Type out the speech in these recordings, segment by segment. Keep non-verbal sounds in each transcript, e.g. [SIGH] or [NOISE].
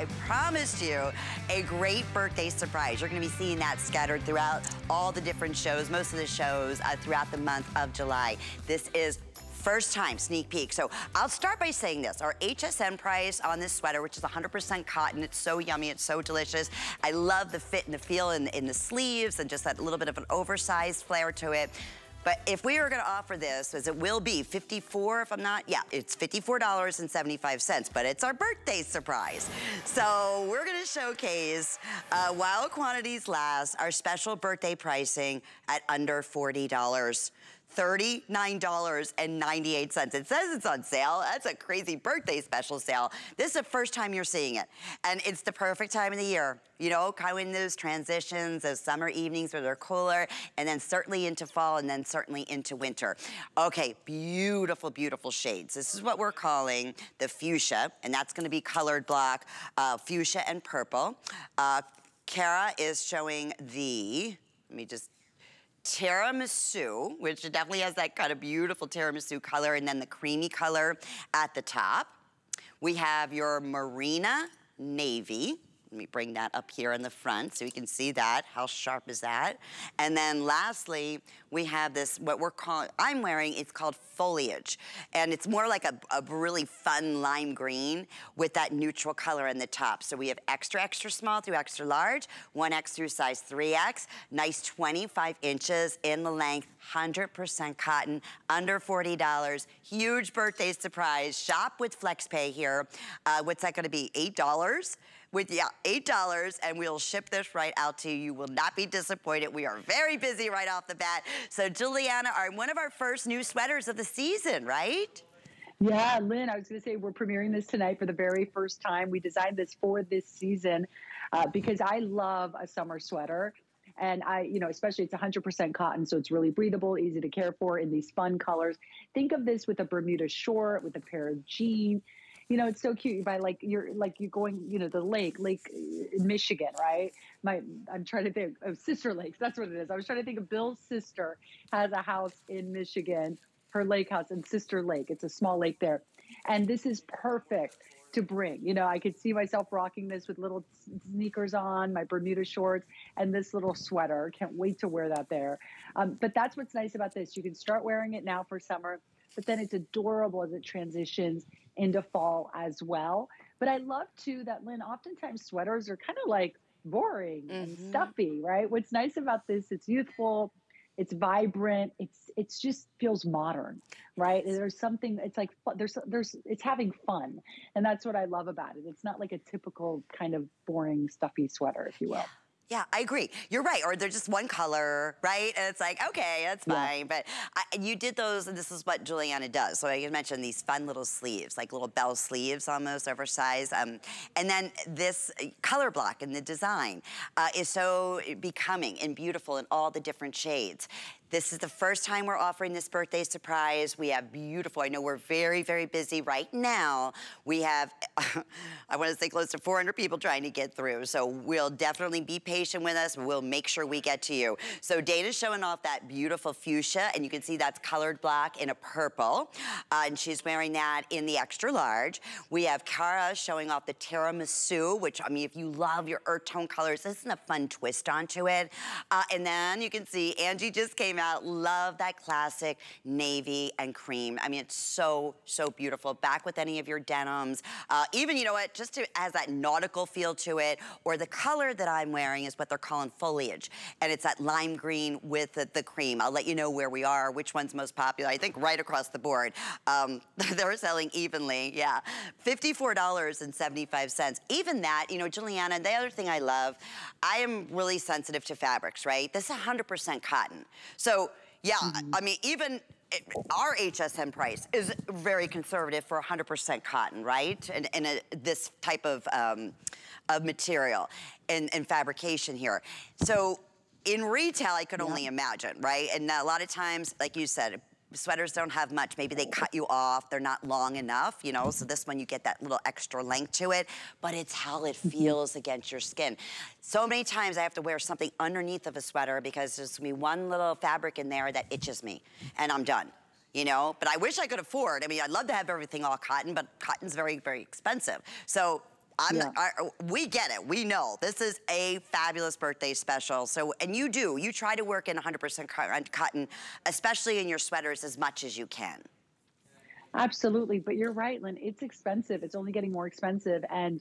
I promised you a great birthday surprise. You're gonna be seeing that scattered throughout all the different shows, most of the shows uh, throughout the month of July. This is first time sneak peek. So I'll start by saying this. Our HSN price on this sweater, which is 100% cotton, it's so yummy, it's so delicious. I love the fit and the feel in, in the sleeves and just that little bit of an oversized flair to it. But if we are gonna offer this, as it will be, 54 if I'm not, yeah, it's $54.75, but it's our birthday surprise. So we're gonna showcase, uh, while quantities last, our special birthday pricing at under $40. $39.98. It says it's on sale. That's a crazy birthday special sale. This is the first time you're seeing it. And it's the perfect time of the year. You know, kind of in those transitions, those summer evenings where they're cooler, and then certainly into fall, and then certainly into winter. Okay, beautiful, beautiful shades. This is what we're calling the fuchsia, and that's gonna be colored block, uh, fuchsia and purple. Uh, Kara is showing the, let me just tiramisu, which definitely has that kind of beautiful tiramisu color, and then the creamy color at the top. We have your Marina Navy. Let me bring that up here in the front so you can see that. How sharp is that? And then lastly, we have this, what we're calling, I'm wearing, it's called foliage. And it's more like a, a really fun lime green with that neutral color in the top. So we have extra, extra small through extra large, 1X through size 3X, nice 25 inches in the length, 100% cotton, under $40. Huge birthday surprise. Shop with FlexPay here. Uh, what's that gonna be, $8? With yeah, $8 and we'll ship this right out to you. You will not be disappointed. We are very busy right off the bat. So Giuliana, are one of our first new sweaters of the season, right? Yeah, Lynn, I was going to say we're premiering this tonight for the very first time. We designed this for this season uh, because I love a summer sweater. And I, you know, especially it's 100% cotton, so it's really breathable, easy to care for in these fun colors. Think of this with a Bermuda short, with a pair of jeans you know, it's so cute. You buy like you're like you're going, you know, the lake, Lake Michigan, right? My I'm trying to think of Sister Lakes. That's what it is. I was trying to think of Bill's sister has a house in Michigan, her lake house in Sister Lake. It's a small lake there, and this is perfect to bring. You know, I could see myself rocking this with little sneakers on, my Bermuda shorts, and this little sweater. Can't wait to wear that there. Um, but that's what's nice about this. You can start wearing it now for summer, but then it's adorable as it transitions into fall as well. But I love too that Lynn, oftentimes sweaters are kind of like boring mm-hmm. and stuffy, right? What's nice about this, it's youthful, it's vibrant, it's it's just feels modern, right? There's something it's like there's there's it's having fun. And that's what I love about it. It's not like a typical kind of boring stuffy sweater, if you will. Yeah. Yeah, I agree. You're right. Or they're just one color, right? And it's like, okay, that's fine. Yeah. But I, you did those, and this is what Giuliana does. So I mentioned these fun little sleeves, like little bell sleeves almost, oversized. Um, and then this color block in the design uh, is so becoming and beautiful in all the different shades. This is the first time we're offering this birthday surprise. We have beautiful, I know we're very, very busy right now. We have, [LAUGHS] I wanna say close to 400 people trying to get through. So we'll definitely be patient with us. We'll make sure we get to you. So Dana's showing off that beautiful fuchsia and you can see that's colored black in a purple. Uh, and she's wearing that in the extra large. We have Cara showing off the tiramisu, which I mean, if you love your earth tone colors, this is a fun twist onto it. Uh, and then you can see Angie just came out. Love that classic navy and cream. I mean, it's so, so beautiful. Back with any of your denims. Uh, even, you know what, just to, has that nautical feel to it, or the color that I'm wearing is what they're calling foliage. And it's that lime green with the, the cream. I'll let you know where we are, which one's most popular. I think right across the board. Um, [LAUGHS] they're selling evenly, yeah. $54.75. Even that, you know, Giuliana, the other thing I love, I am really sensitive to fabrics, right? This is 100% cotton. So so yeah, mm -hmm. I mean, even our HSN price is very conservative for 100% cotton, right? And, and a, this type of, um, of material and, and fabrication here. So in retail, I could yeah. only imagine, right? And a lot of times, like you said, sweaters don't have much. Maybe they cut you off, they're not long enough, you know, so this one you get that little extra length to it, but it's how it mm-hmm. feels against your skin. So many times I have to wear something underneath of a sweater because there's gonna be one little fabric in there that itches me and I'm done you know? But I wish I could afford, I mean, I'd love to have everything all cotton, but cotton's very, very expensive. So Yeah. I, uh, we get it. We know this is a fabulous birthday special. So, and you do. You try to work in 100% cotton, especially in your sweaters, as much as you can. Absolutely, but you're right, Lynn. It's expensive. It's only getting more expensive, and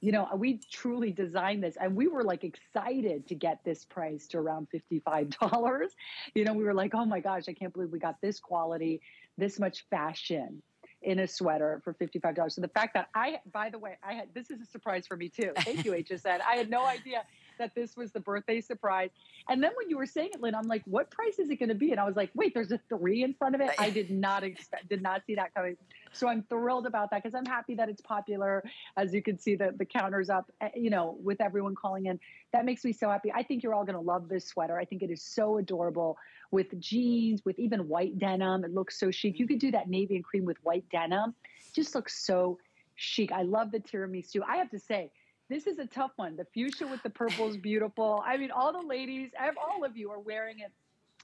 you know, we truly designed this and we were like excited to get this price to around $55. You know, we were like, oh my gosh, I can't believe we got this quality, this much fashion in a sweater for $55. So the fact that I, by the way, I had, this is a surprise for me too. Thank you, HSN. I had no idea that this was the birthday surprise. And then when you were saying it, Lynn, I'm like, what price is it going to be? And I was like, wait, there's a three in front of it. I did not expect, did not see that coming. So I'm thrilled about that because I'm happy that it's popular. As you can see, the the counters up, eh, you know, with everyone calling in. That makes me so happy. I think you're all going to love this sweater. I think it is so adorable with jeans, with even white denim. It looks so chic. You could do that navy and cream with white denim. It just looks so chic. I love the tiramisu. I have to say, this is a tough one. The fuchsia with the purple is beautiful. I mean, all the ladies, all of you are wearing it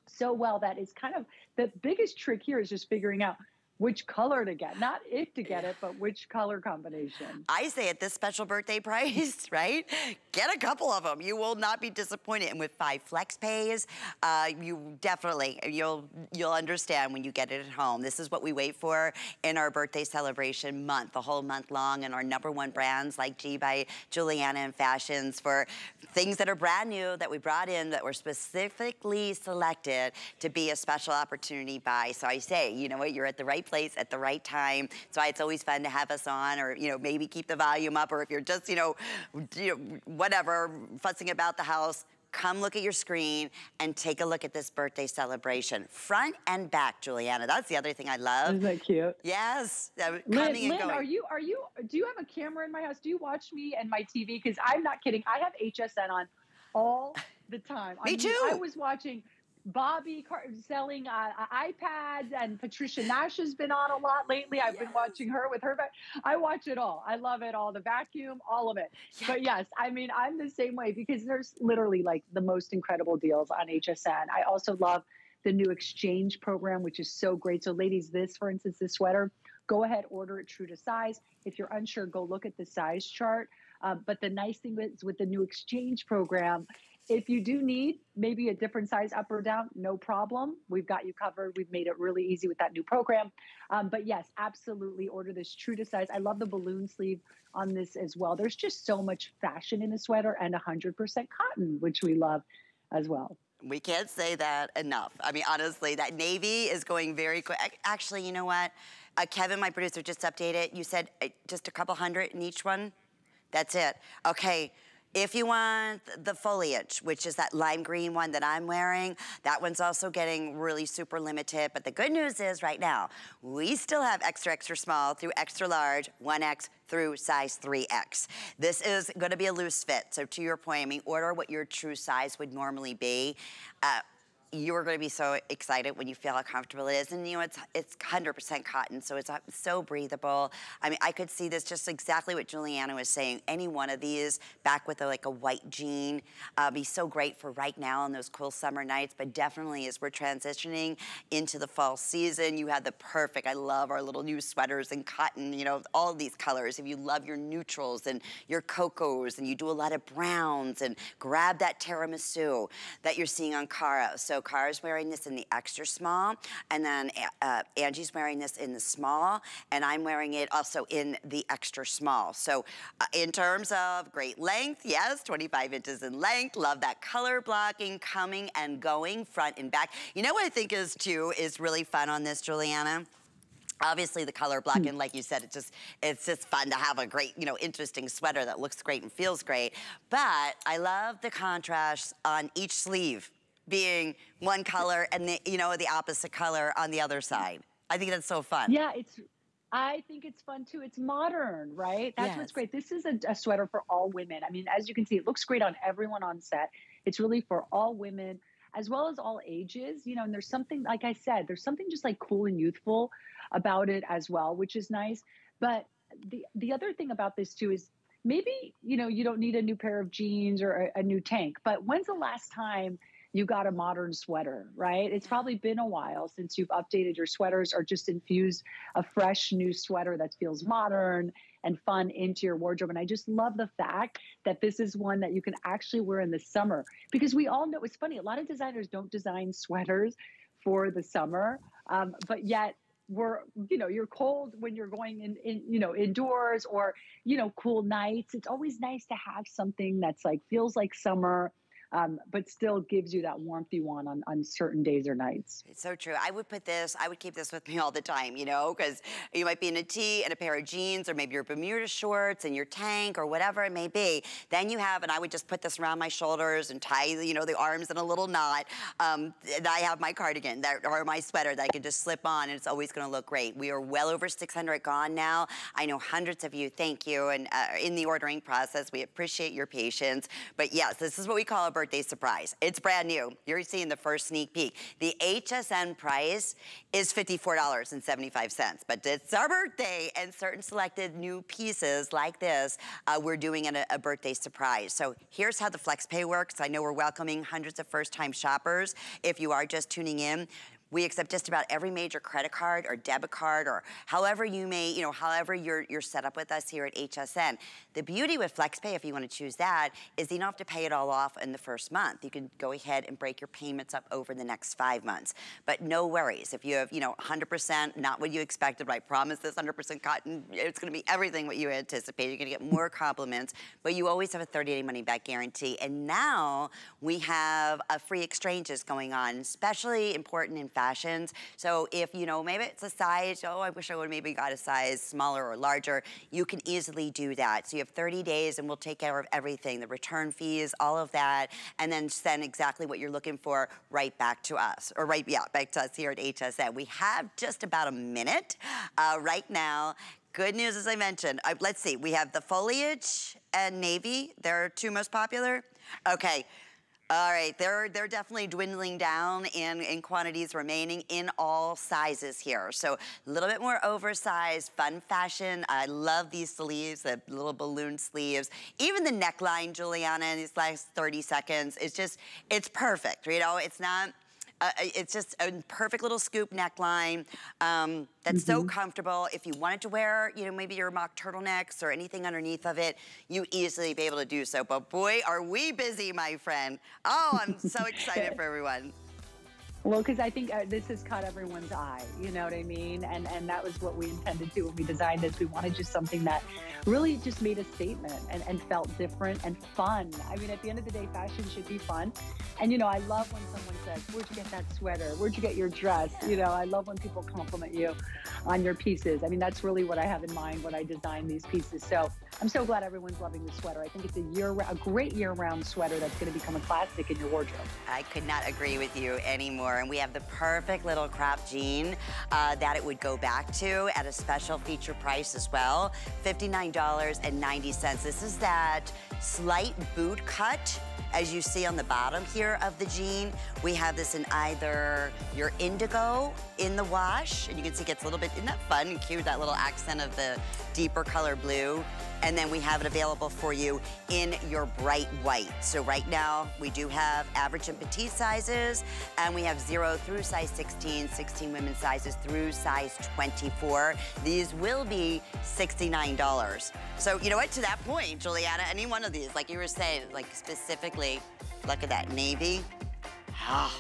so well that it's kind of the biggest trick here is just figuring out which color to get. Not if to get it, but which color combination. I say at this special birthday price, [LAUGHS] right? Get a couple of them. You will not be disappointed. And with five flex pays, uh, you definitely, you'll, you'll understand when you get it at home. This is what we wait for in our birthday celebration month, the whole month long, and our number one brands like G by Giuliana and Fashions for things that are brand new that we brought in that were specifically selected to be a special opportunity buy. So I say, you know what, you're at the right place at the right time. So it's always fun to have us on or, you know, maybe keep the volume up or if you're just, you know, you know whatever, fussing about the house, come look at your screen and take a look at this birthday celebration. Front and back, Giuliana. That's the other thing I love. Isn't that cute? Yes. Uh, Lynn, Lynn are you, are you, do you have a camera in my house? Do you watch me and my TV? Because I'm not kidding. I have HSN on all the time. [LAUGHS] me I mean, too. I was watching Bobbi selling uh, iPads, and Patricia Nash has been on a lot lately. I've yes. been watching her with her. I watch it all. I love it all. The vacuum, all of it. Yes. But yes, I mean, I'm the same way because there's literally like the most incredible deals on HSN. I also love the new exchange program, which is so great. So, ladies, this, for instance, this sweater, go ahead, order it true to size. If you're unsure, go look at the size chart. Uh, but the nice thing is with the new exchange program if you do need maybe a different size up or down, no problem. We've got you covered. We've made it really easy with that new program. Um, but yes, absolutely order this true to size. I love the balloon sleeve on this as well. There's just so much fashion in a sweater and 100% cotton, which we love as well. We can't say that enough. I mean, honestly, that navy is going very quick. Actually, you know what? Uh, Kevin, my producer, just updated. You said uh, just a couple hundred in each one? That's it. Okay. If you want the foliage, which is that lime green one that I'm wearing, that one's also getting really super limited. But the good news is right now, we still have extra, extra small through extra large, 1X through size 3X. This is gonna be a loose fit. So to your point, I mean, order what your true size would normally be. Uh, you're going to be so excited when you feel how comfortable it is. And you know, it's it's 100% cotton, so it's so breathable. I mean, I could see this just exactly what Giuliana was saying. Any one of these back with a, like a white jean uh, be so great for right now on those cool summer nights. But definitely as we're transitioning into the fall season, you have the perfect, I love our little new sweaters and cotton, you know, all these colors. If you love your neutrals and your cocos and you do a lot of browns and grab that tiramisu that you're seeing on Cara. So Cara's wearing this in the extra small, and then uh, Angie's wearing this in the small, and I'm wearing it also in the extra small. So uh, in terms of great length, yes, 25 inches in length. Love that color blocking coming and going front and back. You know what I think is too, is really fun on this, Giuliana? Obviously the color blocking, mm. like you said, it's just it's just fun to have a great, you know, interesting sweater that looks great and feels great. But I love the contrast on each sleeve being one color and the, you know, the opposite color on the other side. I think that's so fun. Yeah, it's, I think it's fun too. It's modern, right? That's yes. what's great. This is a, a, sweater for all women. I mean, as you can see, it looks great on everyone on set. It's really for all women as well as all ages, you know, and there's something, like I said, there's something just like cool and youthful about it as well, which is nice. But the, the other thing about this too is maybe, you know, you don't need a new pair of jeans or a, a new tank, but when's the last time you got a modern sweater, right? It's probably been a while since you've updated your sweaters or just infused a fresh new sweater that feels modern and fun into your wardrobe. And I just love the fact that this is one that you can actually wear in the summer because we all know it's funny. A lot of designers don't design sweaters for the summer, um, but yet we're you know you're cold when you're going in, in you know indoors or you know cool nights it's always nice to have something that's like feels like summer um, but still gives you that warmth you want on, on certain days or nights. It's so true. I would put this, I would keep this with me all the time, you know, because you might be in a tee and a pair of jeans or maybe your Bermuda shorts and your tank or whatever it may be. Then you have, and I would just put this around my shoulders and tie, you know, the arms in a little knot. Um, and I have my cardigan that, or my sweater that I can just slip on and it's always going to look great. We are well over 600 gone now. I know hundreds of you, thank you. And uh, in the ordering process, we appreciate your patience. But yes, this is what we call a birthday surprise. It's brand new. You're seeing the first sneak peek. The HSN price is $54.75, but it's our birthday and certain selected new pieces like this, uh, we're doing a, a birthday surprise. So here's how the FlexPay works. I know we're welcoming hundreds of first-time shoppers. If you are just tuning in, we accept just about every major credit card or debit card or however you may, you know, however you're, you're set up with us here at HSN. The beauty with FlexPay, if you want to choose that, is you don't have to pay it all off in the first month. You can go ahead and break your payments up over the next five months. But no worries. If you have, you know, 100%, not what you expected, I promise this 100% cotton, it's going to be everything what you anticipate. You're going to get more compliments, but you always have a 30-day money-back guarantee. And now we have a free exchanges going on, especially important in fashions. So if, you know, maybe it's a size, oh, I wish I would maybe got a size smaller or larger, you can easily do that. So you have 30 days and we'll take care of everything, the return fees, all of that, and then send exactly what you're looking for right back to us, or right, yeah, back to us here at HSN. We have just about a minute uh, right now. Good news, as I mentioned. Uh, let's see, we have the foliage and navy. They're two most popular. Okay, all right, they're, they're definitely dwindling down in, in quantities remaining in all sizes here. So a little bit more oversized, fun fashion. I love these sleeves, the little balloon sleeves. Even the neckline, Giuliana, in these last 30 seconds, it's just, it's perfect, you know? It's not, uh, it's just a perfect little scoop neckline um, that's mm -hmm. so mm-hmm. comfortable. If you wanted to wear, you know, maybe your mock turtlenecks or anything underneath of it, you easily be able to do so. But boy, are we busy, my friend. Oh, I'm so excited [LAUGHS] for everyone. Well, because I think uh, this has caught everyone's eye, you know what I mean? And and that was what we intended to when we designed this. We wanted just something that really just made a statement and, and felt different and fun. I mean, at the end of the day, fashion should be fun. And, you know, I love when someone says, where'd you get that sweater? Where'd you get your dress? You know, I love when people compliment you on your pieces. I mean, that's really what I have in mind when I design these pieces. So I'm so glad everyone's loving the sweater. I think it's a year, a great year-round sweater that's going to become a classic in your wardrobe. I could not agree with you anymore. And we have the perfect little crop jean uh, that it would go back to at a special feature price as well, $59.90. This is that slight boot cut as you see on the bottom here of the jean, we have this in either your indigo in the wash, and you can see it gets a little bit, isn't that fun and cute, that little accent of the deeper color blue? And then we have it available for you in your bright white. So right now, we do have average and petite sizes, and we have zero through size 16, 16 women's sizes through size 24. These will be $69. So you know what, to that point, Giuliana, any one of these, like you were saying, like specifically, look at that navy. Ah,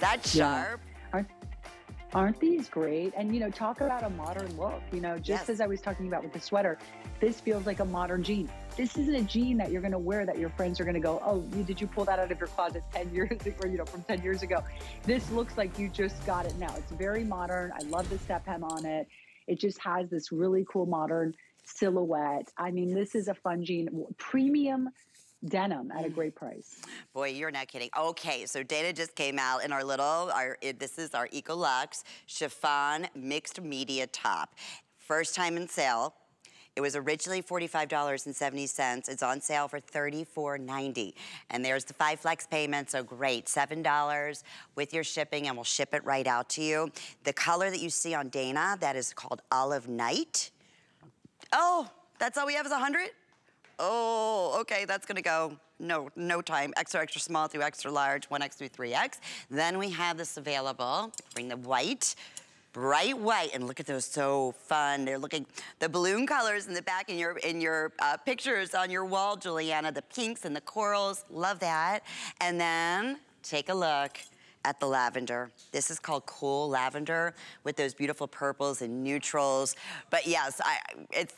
that sharp. Yeah. Aren't these great? And, you know, talk about a modern look, you know, just yes. as I was talking about with the sweater, this feels like a modern jean. This isn't a jean that you're going to wear that your friends are going to go, oh, you, did you pull that out of your closet 10 years [LAUGHS] ago, you know, from 10 years ago? This looks like you just got it now. It's very modern. I love the step hem on it. It just has this really cool modern silhouette. I mean, this is a fun jean, premium denim at a great price. Boy, you're not kidding. Okay, so data just came out in our little, our this is our Ecolux chiffon mixed media top. First time in sale. It was originally $45.70. It's on sale for $34.90. And there's the five flex payments, so great. $7 with your shipping and we'll ship it right out to you. The color that you see on Dana, that is called Olive Night. Oh, that's all we have is 100? Oh, okay, that's gonna go no, no time, extra, extra small through extra large, 1X through 3X. Then we have this available, bring the white, bright white. And look at those, so fun. They're looking, the balloon colors in the back in your, in your uh, pictures on your wall, Giuliana, the pinks and the corals, love that. And then take a look at the lavender. This is called cool lavender with those beautiful purples and neutrals. But yes, I, it's,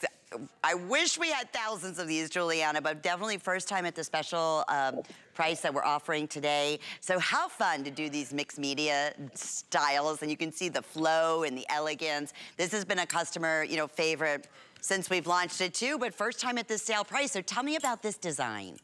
I wish we had thousands of these, Giuliana, but definitely first time at the special um, price that we're offering today. So how fun to do these mixed media styles and you can see the flow and the elegance. This has been a customer, you know, favorite since we've launched it too, but first time at this sale price. So tell me about this design.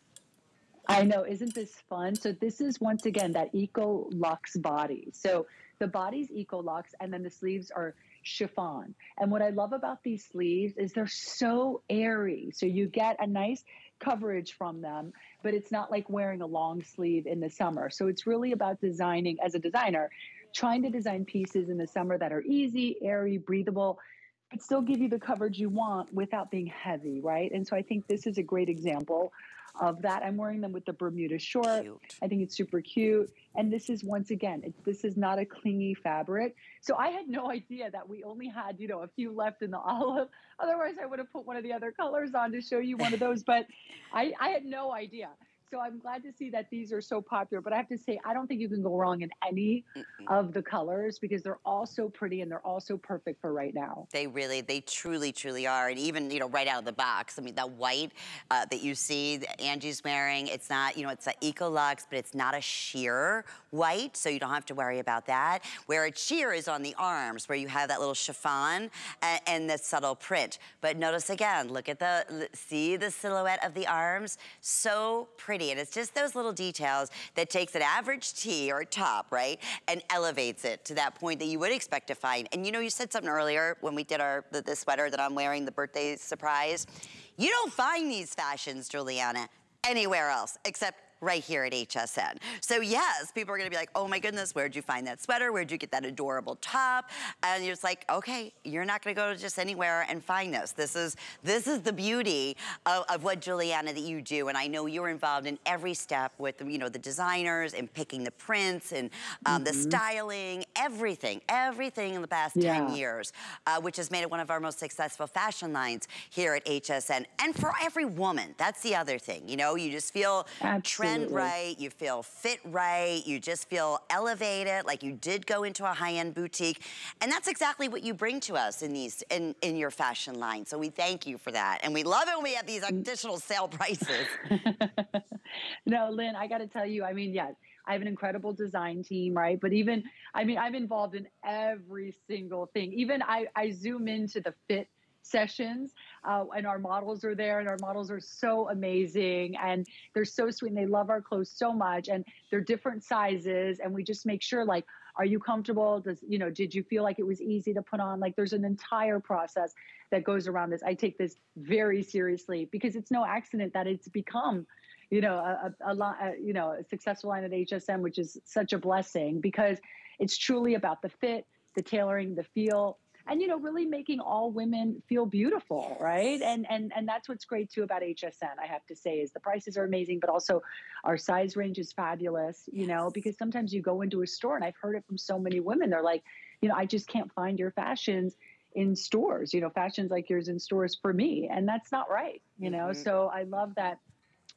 I know, isn't this fun? So this is once again that Eco Luxe body. So the body's Eco Luxe and then the sleeves are chiffon. And what I love about these sleeves is they're so airy. So you get a nice coverage from them, but it's not like wearing a long sleeve in the summer. So it's really about designing as a designer, trying to design pieces in the summer that are easy, airy, breathable, but still give you the coverage you want without being heavy, right? And so I think this is a great example of that. I'm wearing them with the Bermuda short. Cute. I think it's super cute. And this is once again, it, this is not a clingy fabric. So I had no [LAUGHS] idea that we only had, you know, a few left in the [LAUGHS] olive. Otherwise, I would have put one of the other colors on to show you one of those. But I, I had no idea so I'm glad to see that these are so popular. But I have to say, I don't think you can go wrong in any mm of the colors because they're all so pretty and they're all so perfect for right now. They really, they truly, truly are. And even, you know, right out of the box, I mean, that white uh, that you see that Angie's wearing, it's not, you know, it's an Eco-Luxe, but it's not a sheer white, so you don't have to worry about that. Where it's sheer is on the arms, where you have that little chiffon and, and the subtle print. But notice again, look at the, see the silhouette of the arms? So pretty pretty. And it's just those little details that takes an average tee or top, right, and elevates it to that point that you would expect to find. And you know, you said something earlier when we did our the, the sweater that I'm wearing, the birthday surprise. You don't find these fashions, Giuliana, anywhere else except right here at HSN. So yes, people are gonna be like, oh my goodness, where'd you find that sweater? Where'd you get that adorable top? And you're just like, okay, you're not gonna go to just anywhere and find this. This is this is the beauty of, of what Giuliana that you do. And I know you're involved in every step with you know the designers and picking the prints and um, mm -hmm. the mm-hmm. styling, everything, everything in the past yeah. 10 years, uh, which has made it one of our most successful fashion lines here at HSN. And for every woman, that's the other thing. You know, you just feel Absolutely trend right, you feel fit right, you just feel elevated, like you did go into a high-end boutique. And that's exactly what you bring to us in these in, in your fashion line. So we thank you for that. And we love it when we have these mm. additional sale prices. [LAUGHS] [LAUGHS] no, Lynn, I gotta tell you, I mean, yeah, I have an incredible design team, right? But even, I mean, I'm involved in every single thing. Even I, I zoom into the fit sessions uh, and our models are there and our models are so amazing and they're so sweet and they love our clothes so much and they're different sizes and we just make sure like are you comfortable? Does you know did you feel like it was easy to put on? Like there's an entire process that goes around this. I take this very seriously because it's no accident that it's become you know a, a, a, you know a successful line at HSN, which is such a blessing because it's truly about the fit the tailoring the feel and you know really making all women feel beautiful right? And and and that's what's great too about hsn i have to say is the prices are amazing but also our size range is fabulous you know because sometimes you go into a store and i've heard it from so many women they're like you know i just can't find your fashions in stores you know fashions like yours in stores for me and that's not right you know? Mm-hmm. so i love that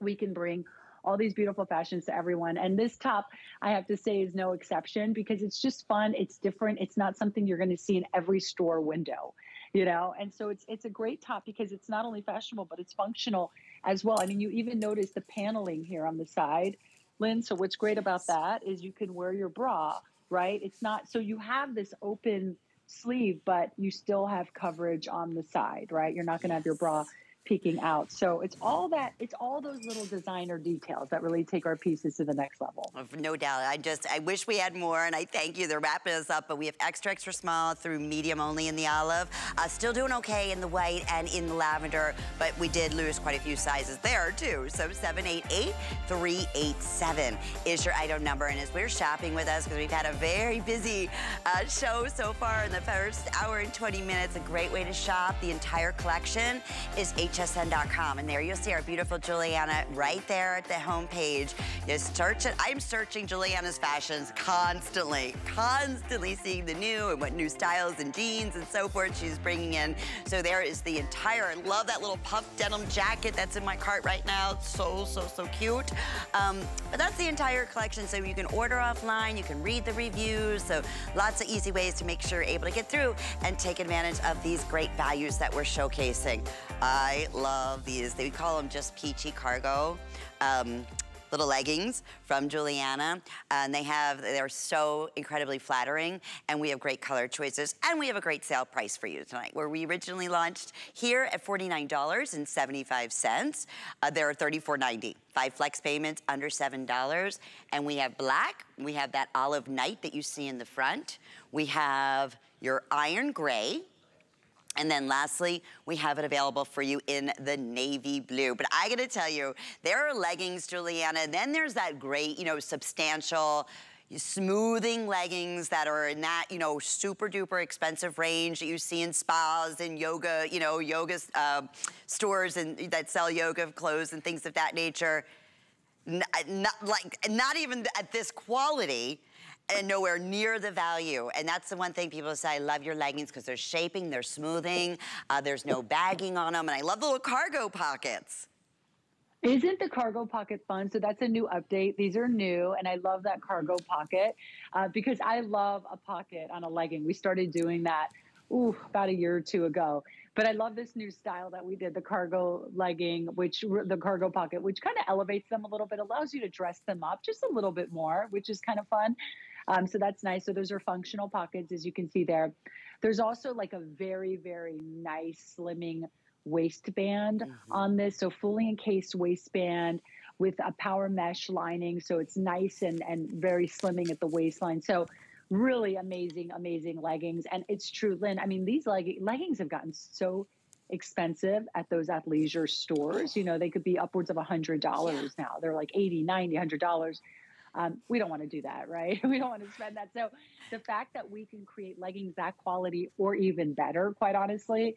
we can bring all these beautiful fashions to everyone. And this top, I have to say, is no exception because it's just fun. It's different. It's not something you're going to see in every store window, you know. And so it's it's a great top because it's not only fashionable but it's functional as well. I mean, you even notice the paneling here on the side, Lynn. So what's great about that is you can wear your bra, right? It's not so you have this open sleeve, but you still have coverage on the side, right? You're not going to have your bra peeking out. So it's all that, it's all those little designer details that really take our pieces to the next level. No doubt. I just, I wish we had more and I thank you. They're wrapping us up, but we have extra, extra small through medium only in the olive. Uh, still doing okay in the white and in the lavender, but we did lose quite a few sizes there too. So 788-387 is your item number. And as we're shopping with us, because we've had a very busy uh, show so far in the first hour and 20 minutes, a great way to shop. The entire collection is hsn.com. And there you'll see our beautiful Giuliana right there at the homepage. Just search it. I'm searching Giuliana's fashions constantly, constantly seeing the new and what new styles and jeans and so forth she's bringing in. So there is the entire, I love that little puff denim jacket that's in my cart right now. It's so, so, so cute. Um, but that's the entire collection. So you can order offline, you can read the reviews. So lots of easy ways to make sure you're able to get through and take advantage of these great values that we're showcasing. I love these. They call them just peachy cargo. Um, little leggings from Giuliana. And they have, they're so incredibly flattering and we have great color choices and we have a great sale price for you tonight where we originally launched here at $49.75. Uh, they're $34.90. Five flex payments under $7. And we have black, we have that olive night that you see in the front. We have your iron gray, and then lastly, we have it available for you in the navy blue. But I gotta tell you, there are leggings, Giuliana, then there's that great, you know, substantial, smoothing leggings that are in that, you know, super duper expensive range that you see in spas and yoga, you know, yoga uh, stores and that sell yoga clothes and things of that nature. Not, not like, not even at this quality, and nowhere near the value. And that's the one thing people say, I love your leggings because they're shaping, they're smoothing, uh, there's no bagging on them, and I love the little cargo pockets. Isn't the cargo pocket fun? So that's a new update. These are new, and I love that cargo pocket uh, because I love a pocket on a legging. We started doing that ooh, about a year or two ago. But I love this new style that we did, the cargo legging, which the cargo pocket, which kind of elevates them a little bit, allows you to dress them up just a little bit more, which is kind of fun. Um, so that's nice. So those are functional pockets, as you can see there. There's also like a very, very nice slimming waistband mm-hmm. on this. So fully encased waistband with a power mesh lining. So it's nice and, and very slimming at the waistline. So really amazing, amazing leggings. And it's true, Lynn. I mean, these leg- leggings have gotten so expensive at those athleisure stores. You know, they could be upwards of a hundred dollars yeah. now. They're like 80, 90, hundred dollars. Um, we don't want to do that, right? [LAUGHS] We don't want to spend that. So the fact that we can create leggings that quality or even better, quite honestly,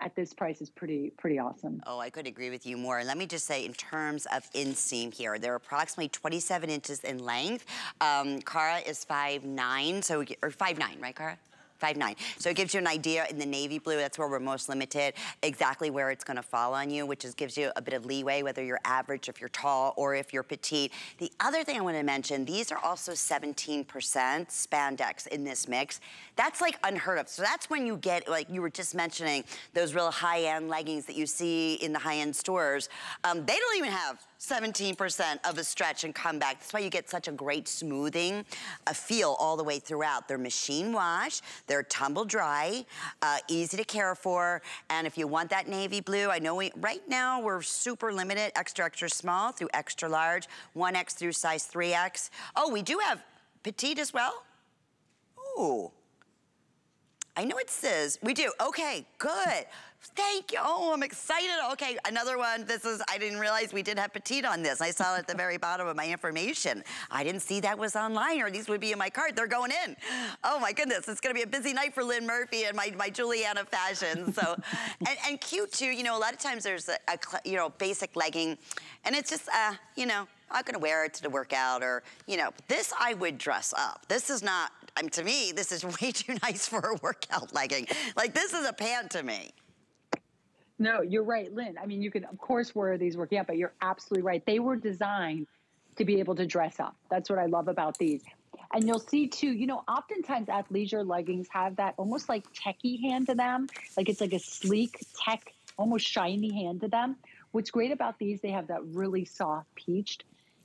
at this price is pretty pretty awesome. Oh, I could agree with you more. And let me just say, in terms of inseam here, they're approximately 27 inches in length. Um, Cara is 5'9", so or 5'9", right, Cara? Five nine. So it gives you an idea in the navy blue, that's where we're most limited, exactly where it's gonna fall on you, which is, gives you a bit of leeway, whether you're average, if you're tall, or if you're petite. The other thing I wanna mention, these are also 17% spandex in this mix. That's like unheard of. So that's when you get, like you were just mentioning, those real high-end leggings that you see in the high-end stores. Um, they don't even have 17% of a stretch and comeback. That's why you get such a great smoothing a feel all the way throughout. They're machine wash, they're tumble dry, uh, easy to care for, and if you want that navy blue, I know we, right now we're super limited, extra, extra small through extra large, 1X through size 3X. Oh, we do have petite as well? Ooh. I know it says, we do, okay, good. Thank you. Oh, I'm excited. Okay, another one. This is, I didn't realize we did have petite on this. I saw it at the very bottom of my information. I didn't see that was online or these would be in my cart. They're going in. Oh my goodness, it's gonna be a busy night for Lynn Murphy and my, my Giuliana fashion. So, [LAUGHS] and, and cute too. You know, a lot of times there's a, a you know, basic legging and it's just, uh, you know, I'm gonna wear it to the workout or, you know, this I would dress up. This is not, to me, this is [LAUGHS] way too nice for a workout legging. Like this is a pant to me. No, you're right, Lynn. I mean, you can, of course, wear these working out, but you're absolutely right. They were designed to be able to dress up. That's what I love about these. And you'll see too, you know, oftentimes athleisure leggings have that almost like techie hand to them. Like it's like a sleek, tech, almost shiny hand to them. What's great about these, they have that really soft peached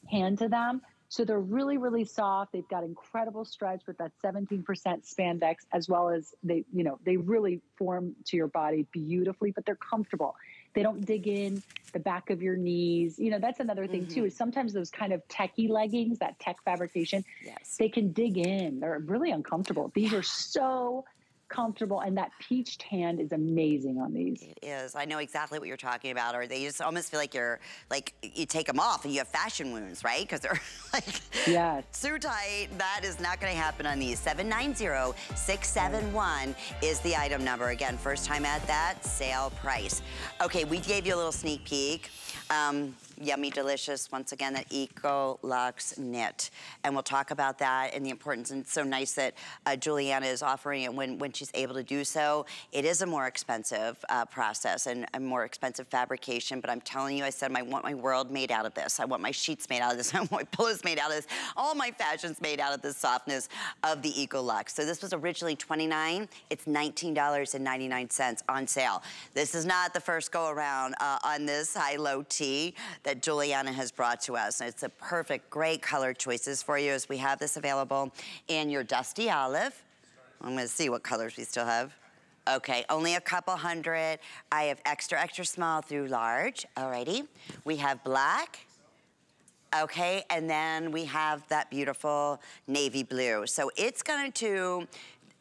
hand to them. So they're really, really soft. They've got incredible stretch with that 17% spandex, as well as they, you know, they really form to your body beautifully, but they're comfortable. They don't dig in the back of your knees. You know, that's another thing mm-hmm. too, is sometimes those kind of techie leggings, that tech fabrication, yes. they can dig in. They're really uncomfortable. These are so comfortable, and that peach tan is amazing on these. It is. I know exactly what you're talking about, or they just almost feel like you're, like, you take them off and you have fashion wounds, right? Because they're [LAUGHS] like yes. so tight. That is not going to happen on these. 790-671 is the item number. Again, first time at that, sale price. Okay, we gave you a little sneak peek. Um, yummy, delicious, once again, that Eco Lux knit. And we'll talk about that and the importance. And it's so nice that uh, Giuliana is offering it when, when she's able to do so. It is a more expensive uh, process and a more expensive fabrication, but I'm telling you, I said I want my world made out of this. I want my sheets made out of this. [LAUGHS] I want my pillows made out of this. All my fashions made out of the softness of the Eco Lux. So this was originally 29 It's $19.99 on sale. This is not the first go around uh, on this high-low tee that Giuliana has brought to us. It's a perfect, great color choices for you as we have this available in your dusty olive. I'm gonna see what colors we still have. Okay, only a couple hundred. I have extra, extra small through large, alrighty. We have black, okay, and then we have that beautiful navy blue. So it's going to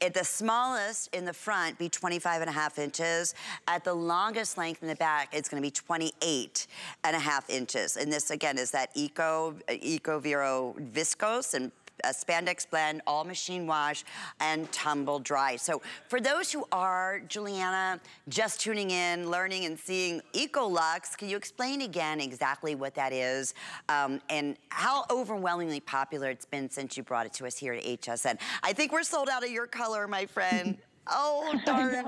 at the smallest in the front be 25 and a half inches. At the longest length in the back, it's gonna be 28 and a half inches. And this again is that Eco, Eco Vero viscose and a spandex blend, all machine wash, and tumble dry. So for those who are, Giuliana, just tuning in, learning and seeing Ecolux, can you explain again exactly what that is um, and how overwhelmingly popular it's been since you brought it to us here at HSN? I think we're sold out of your color, my friend. [LAUGHS] oh, darn.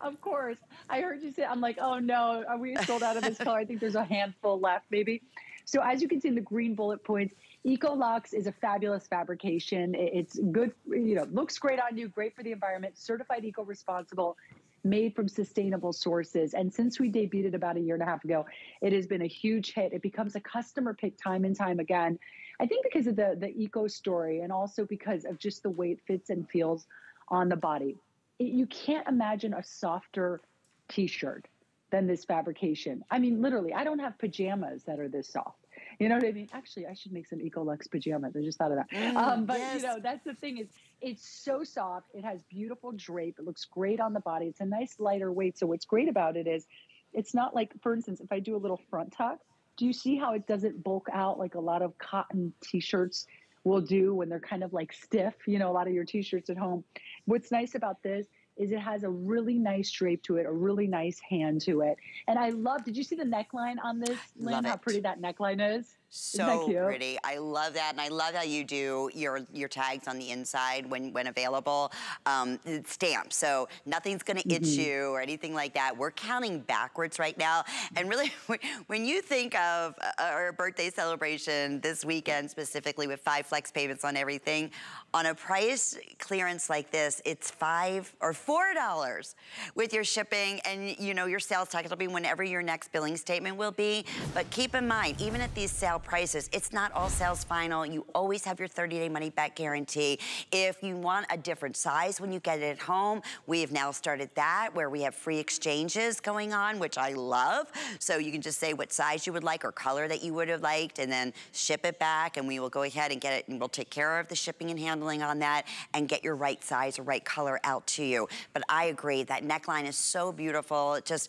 Of course. I heard you say, I'm like, oh no, are we sold out of this [LAUGHS] color? I think there's a handful left, maybe. So as you can see in the green bullet points, Ecolux is a fabulous fabrication. It's good, you know, looks great on you, great for the environment, certified eco-responsible, made from sustainable sources. And since we debuted about a year and a half ago, it has been a huge hit. It becomes a customer pick time and time again. I think because of the the eco story and also because of just the way it fits and feels on the body. It, you can't imagine a softer t-shirt than this fabrication. I mean, literally, I don't have pajamas that are this soft. You know what I mean? Actually, I should make some Ecolux pajamas. I just thought of that. Mm, um, but yes. you know, that's the thing is, it's so soft. It has beautiful drape. It looks great on the body. It's a nice lighter weight. So what's great about it is, it's not like, for instance, if I do a little front tuck, do you see how it doesn't bulk out like a lot of cotton t-shirts will do when they're kind of like stiff? You know, a lot of your t-shirts at home. What's nice about this is it has a really nice drape to it, a really nice hand to it. And I love, did you see the neckline on this, Lynn? Love it. How pretty that neckline is? So pretty. I love that. And I love how you do your your tags on the inside when, when available. Um, stamped. So nothing's going to mm -hmm. itch mm-hmm. you or anything like that. We're counting backwards right now. And really, [LAUGHS] when you think of our birthday celebration this weekend specifically with five flex payments on everything, on a price clearance like this, it's five or four dollars with your shipping and you know your sales tax. It'll be whenever your next billing statement will be. But keep in mind, even at these prices. It's not all sales final. You always have your 30-day money-back guarantee. If you want a different size when you get it at home, we have now started that where we have free exchanges going on, which I love. So you can just say what size you would like or color that you would have liked and then ship it back and we will go ahead and get it and we'll take care of the shipping and handling on that and get your right size or right color out to you. But I agree, that neckline is so beautiful. It just,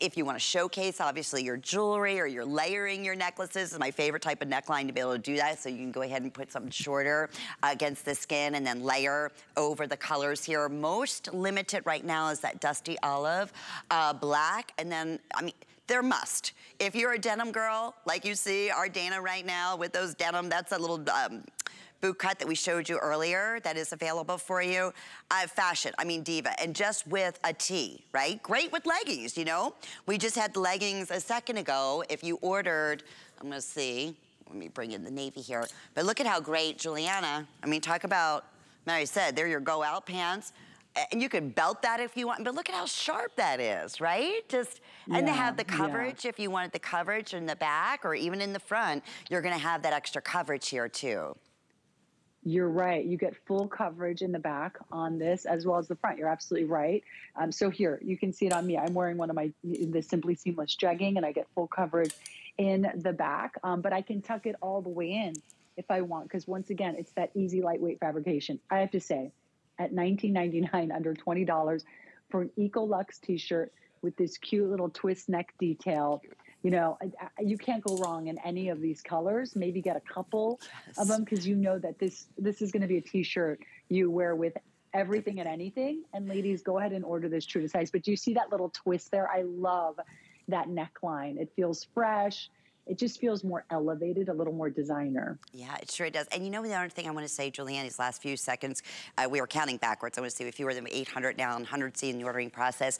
if you want to showcase, obviously, your jewelry or you're layering your necklaces is my favorite favorite type of neckline to be able to do that. So you can go ahead and put something shorter uh, against the skin and then layer over the colors here. Most limited right now is that dusty olive, uh, black, and then, I mean, they're must. If you're a denim girl, like you see our Dana right now with those denim, that's a little um, boot cut that we showed you earlier that is available for you. Uh, fashion, I mean diva, and just with a tee, right? Great with leggings, you know? We just had leggings a second ago. If you ordered I'm gonna see. Let me bring in the navy here. But look at how great Giuliana, I mean, talk about, Mary said, they're your go out pants. And you could belt that if you want, but look at how sharp that is, right? Just, yeah, and to have the coverage, yeah. if you wanted the coverage in the back or even in the front, you're gonna have that extra coverage here too. You're right. You get full coverage in the back on this as well as the front. You're absolutely right. Um, so here, you can see it on me. I'm wearing one of my, the Simply Seamless jegging and I get full coverage in the back, um, but I can tuck it all the way in if I want, because once again, it's that easy, lightweight fabrication. I have to say, at $19.99, under $20 for an Ecolux t-shirt with this cute little twist neck detail. You know, you can't go wrong in any of these colors. Maybe get a couple yes. of them because you know that this this is going to be a t-shirt you wear with everything and anything. And ladies, go ahead and order this true to size. But do you see that little twist there? I love that neckline. It feels fresh it just feels more elevated, a little more designer. Yeah, it sure does. And you know the other thing I want to say, Julianne, these last few seconds, uh, we were counting backwards. I want to see if you were the 800 down, 100 C in the ordering process.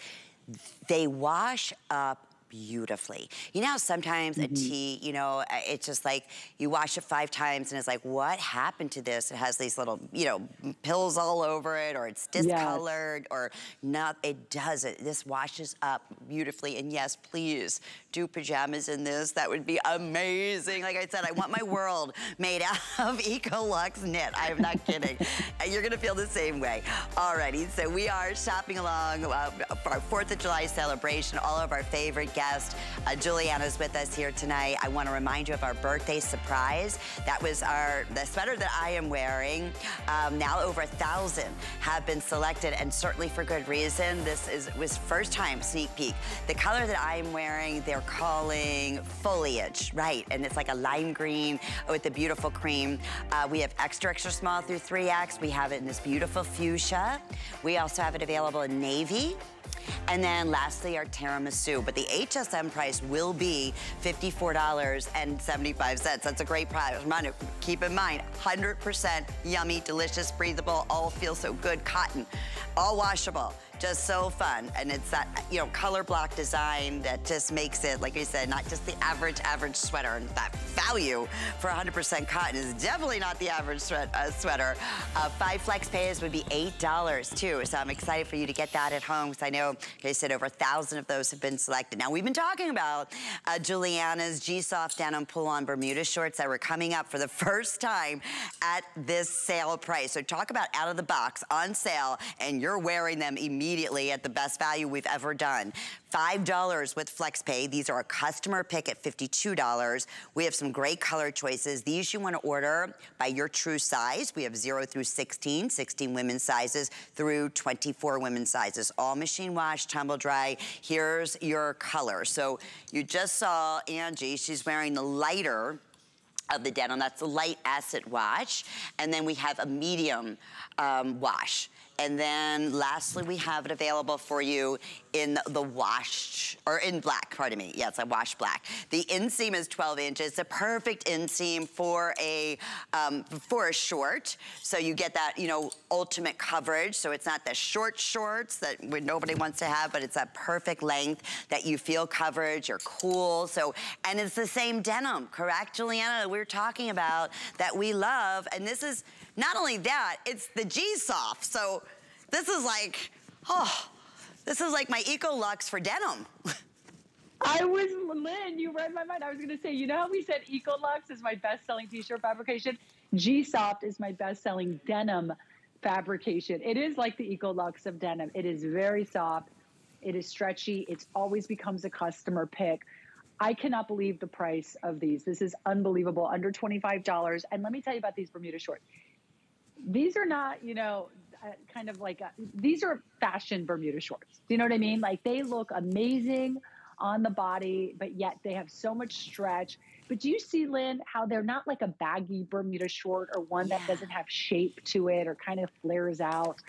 They wash up beautifully. You know sometimes mm -hmm. a mm-hmm. tea, you know, uh, it's just like you wash it five times and it's like, what happened to this? It has these little, you know, pills all over it or it's discolored yes. or not. It doesn't. This washes up beautifully. And yes, please do pajamas in this. That would be amazing. Like I said, I want my [LAUGHS] world made out [LAUGHS] of Ecolux knit. I am not kidding. and You're going to feel the same way. Alrighty, so we are shopping along uh, for our 4th of July celebration. All of our favorite guests guest. Uh, Giuliana's with us here tonight. I want to remind you of our birthday surprise. That was our the sweater that I am wearing. Um, now over a thousand have been selected, and certainly for good reason. This is was first time sneak peek. The color that I'm wearing, they're calling foliage, right? And it's like a lime green with the beautiful cream. Uh, we have extra, extra small through 3X. We have it in this beautiful fuchsia. We also have it available in navy. And then lastly, our tiramisu. But the HSN price will be $54.75. That's a great price. Keep in mind, 100% yummy, delicious, breathable, all feel so good cotton, all washable just so fun. And it's that, you know, color block design that just makes it, like I said, not just the average, average sweater. And that value for 100% cotton is definitely not the average sweat, uh, sweater. Uh, five flex pays would be $8 too. So I'm excited for you to get that at home because I know, like I said, over a thousand of those have been selected. Now we've been talking about uh, Giuliana's G-Soft denim pull-on Bermuda shorts that were coming up for the first time at this sale price. So talk about out of the box on sale and you're wearing them immediately immediately at the best value we've ever done. $5 with FlexPay. These are a customer pick at $52. We have some great color choices. These you want to order by your true size. We have 0 through 16, 16 women's sizes through 24 women's sizes. All machine wash, tumble dry. Here's your color. So you just saw Angie. She's wearing the lighter of the denim. That's the light acid wash. And then we have a medium um, wash. And then lastly, we have it available for you in the wash, or in black, pardon me. Yes, I wash black. The inseam is 12 inches, a perfect inseam for a, um, for a short. So you get that, you know, ultimate coverage. So it's not the short shorts that nobody wants to have, but it's that perfect length that you feel coverage, you're cool. So, and it's the same denim, correct, Giuliana? We are talking about that we love. And this is, not only that, it's the G-Soft. So this is like, oh, this is like my Ecolux for denim. [LAUGHS] I was, Lynn, you read my mind. I was going to say, you know how we said Ecolux is my best-selling t-shirt fabrication? G-Soft is my best-selling denim fabrication. It is like the Ecolux of denim. It is very soft. It is stretchy. It always becomes a customer pick. I cannot believe the price of these. This is unbelievable, under $25. And let me tell you about these Bermuda shorts these are not, you know, uh, kind of like a, these are fashion Bermuda shorts. Do you know what I mean? Like they look amazing on the body, but yet they have so much stretch. But do you see, Lynn, how they're not like a baggy Bermuda short or one yeah. that doesn't have shape to it or kind of flares out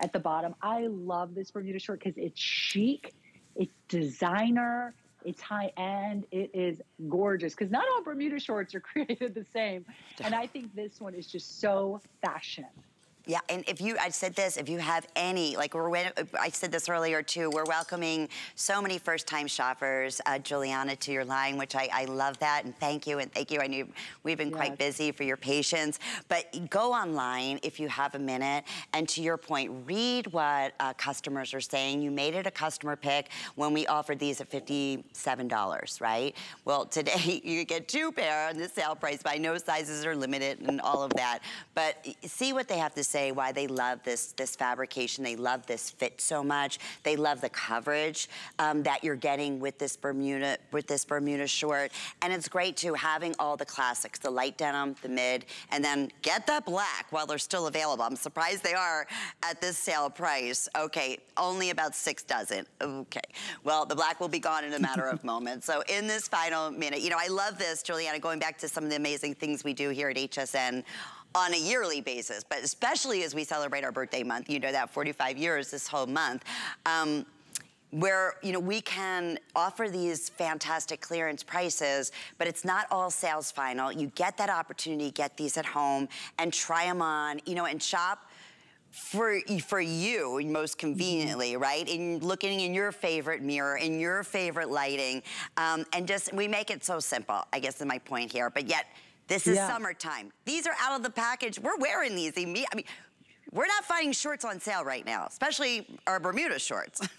at the bottom? I love this Bermuda short because it's chic, it's designer, it's high end. It is gorgeous because not all Bermuda shorts are [LAUGHS] created the same. And I think this one is just so fashion. Yeah, and if you, I said this, if you have any, like we're, I said this earlier too, we're welcoming so many first-time shoppers, uh, Giuliana, to your line, which I, I, love that, and thank you, and thank you. I knew we've been yes. quite busy for your patience, but go online if you have a minute, and to your point, read what uh, customers are saying. You made it a customer pick when we offered these at $57, right? Well, today [LAUGHS] you get two pair on the sale price, but I know sizes are limited and all of that, but see what they have to say say why they love this, this fabrication. They love this fit so much. They love the coverage um, that you're getting with this Bermuda, with this Bermuda short. And it's great too, having all the classics, the light denim, the mid, and then get that black while they're still available. I'm surprised they are at this sale price. Okay, only about six dozen. Okay, well, the black will be gone in a matter of [LAUGHS] moments. So in this final minute, you know, I love this, Giuliana, going back to some of the amazing things we do here at HSN on a yearly basis, but especially as we celebrate our birthday month, you know that 45 years this whole month. Um, where you know we can offer these fantastic clearance prices, but it's not all sales final. You get that opportunity, get these at home and try them on, you know, and shop for for you most conveniently, mm-hmm. right? In looking in your favorite mirror, in your favorite lighting, um, and just we make it so simple. I guess is my point here. But yet, this is yeah. summertime. These are out of the package. We're wearing these. I mean, we're not finding shorts on sale right now, especially our Bermuda shorts. [LAUGHS]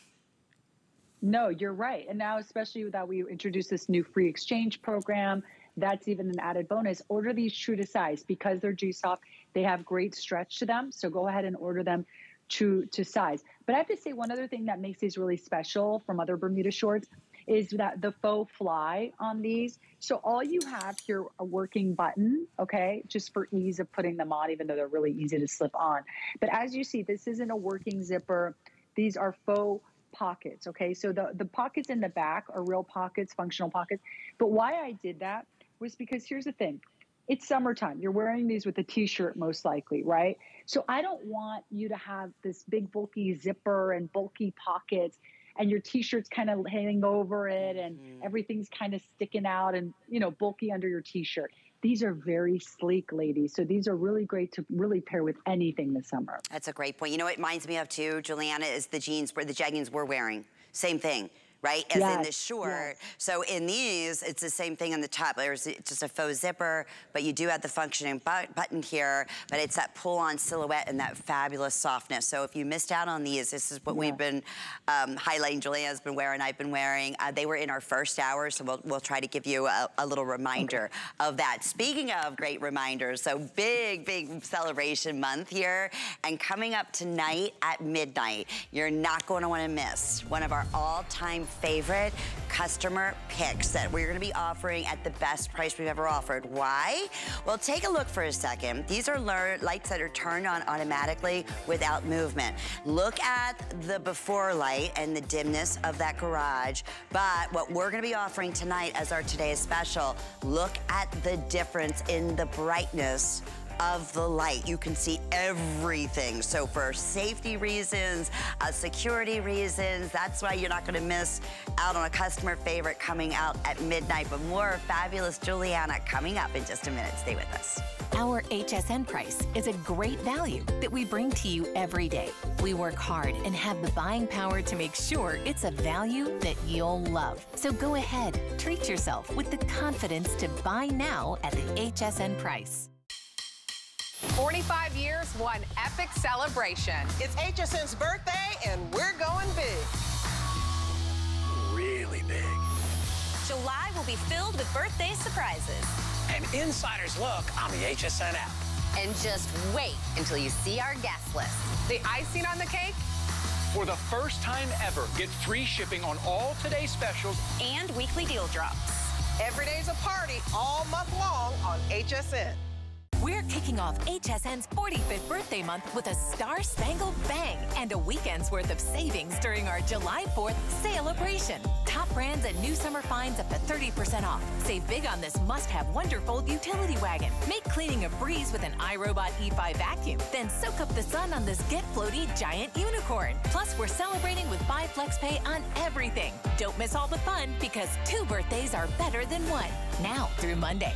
No, you're right. And now, especially that we introduced this new free exchange program, that's even an added bonus. Order these true to size because they're G soft. They have great stretch to them. So go ahead and order them true to size. But I have to say, one other thing that makes these really special from other Bermuda shorts is that the faux fly on these. So all you have here a working button, okay, just for ease of putting them on, even though they're really easy to slip on. But as you see, this isn't a working zipper. These are faux pockets. Okay, so the, the pockets in the back are real pockets, functional pockets. But why I did that was because here's the thing it's summertime. You're wearing these with a t shirt, most likely, right? So I don't want you to have this big, bulky zipper and bulky pockets and your t-shirt's kind of hanging over it and mm-hmm. everything's kind of sticking out and you know bulky under your t-shirt these are very sleek ladies. So these are really great to really pair with anything this summer. That's a great point. You know what it reminds me of too, Giuliana, is the jeans, where the jeggings we're wearing. Same thing right? As yes, in the short. Yes. So in these, it's the same thing on the top. There's just a faux zipper, but you do have the functioning button here, but it's that pull-on silhouette and that fabulous softness. So if you missed out on these, this is what yeah. we've been um, highlighting. Julia's been wearing, I've been wearing. Uh, they were in our first hour, so we'll, we'll try to give you a, a little reminder okay. of that. Speaking of great reminders, so big, big celebration month here, and coming up tonight at midnight, you're not going to want to miss one of our all-time favorite customer picks that we're gonna be offering at the best price we've ever offered. Why? Well, take a look for a second. These are lights that are turned on automatically without movement. Look at the before light and the dimness of that garage. But what we're gonna be offering tonight as our today's special, look at the difference in the brightness of the light. You can see everything. So for safety reasons, uh, security reasons, that's why you're not gonna miss out on a customer favorite coming out at midnight. But more fabulous Giuliana coming up in just a minute. Stay with us. Our HSN price is a great value that we bring to you every day. We work hard and have the buying power to make sure it's a value that you'll love. So go ahead, treat yourself with the confidence to buy now at the HSN price. 45 years, one epic celebration. It's HSN's birthday, and we're going big. Really big. July will be filled with birthday surprises. An insider's look on the HSN app. And just wait until you see our guest list. The icing on the cake? For the first time ever, get free shipping on all today's specials and weekly deal drops. Every day's a party all month long on HSN. We're kicking off HSN's 45th birthday month with a Star Spangled Bang and a weekend's worth of savings during our July 4th celebration. Top brands and new summer finds up to 30% off. Save big on this must-have Wonderfold utility wagon. Make cleaning a breeze with an iRobot E5 vacuum. Then soak up the sun on this Get Floaty giant unicorn. Plus, we're celebrating with Buy Flex Pay on everything. Don't miss all the fun because two birthdays are better than one. Now through Monday.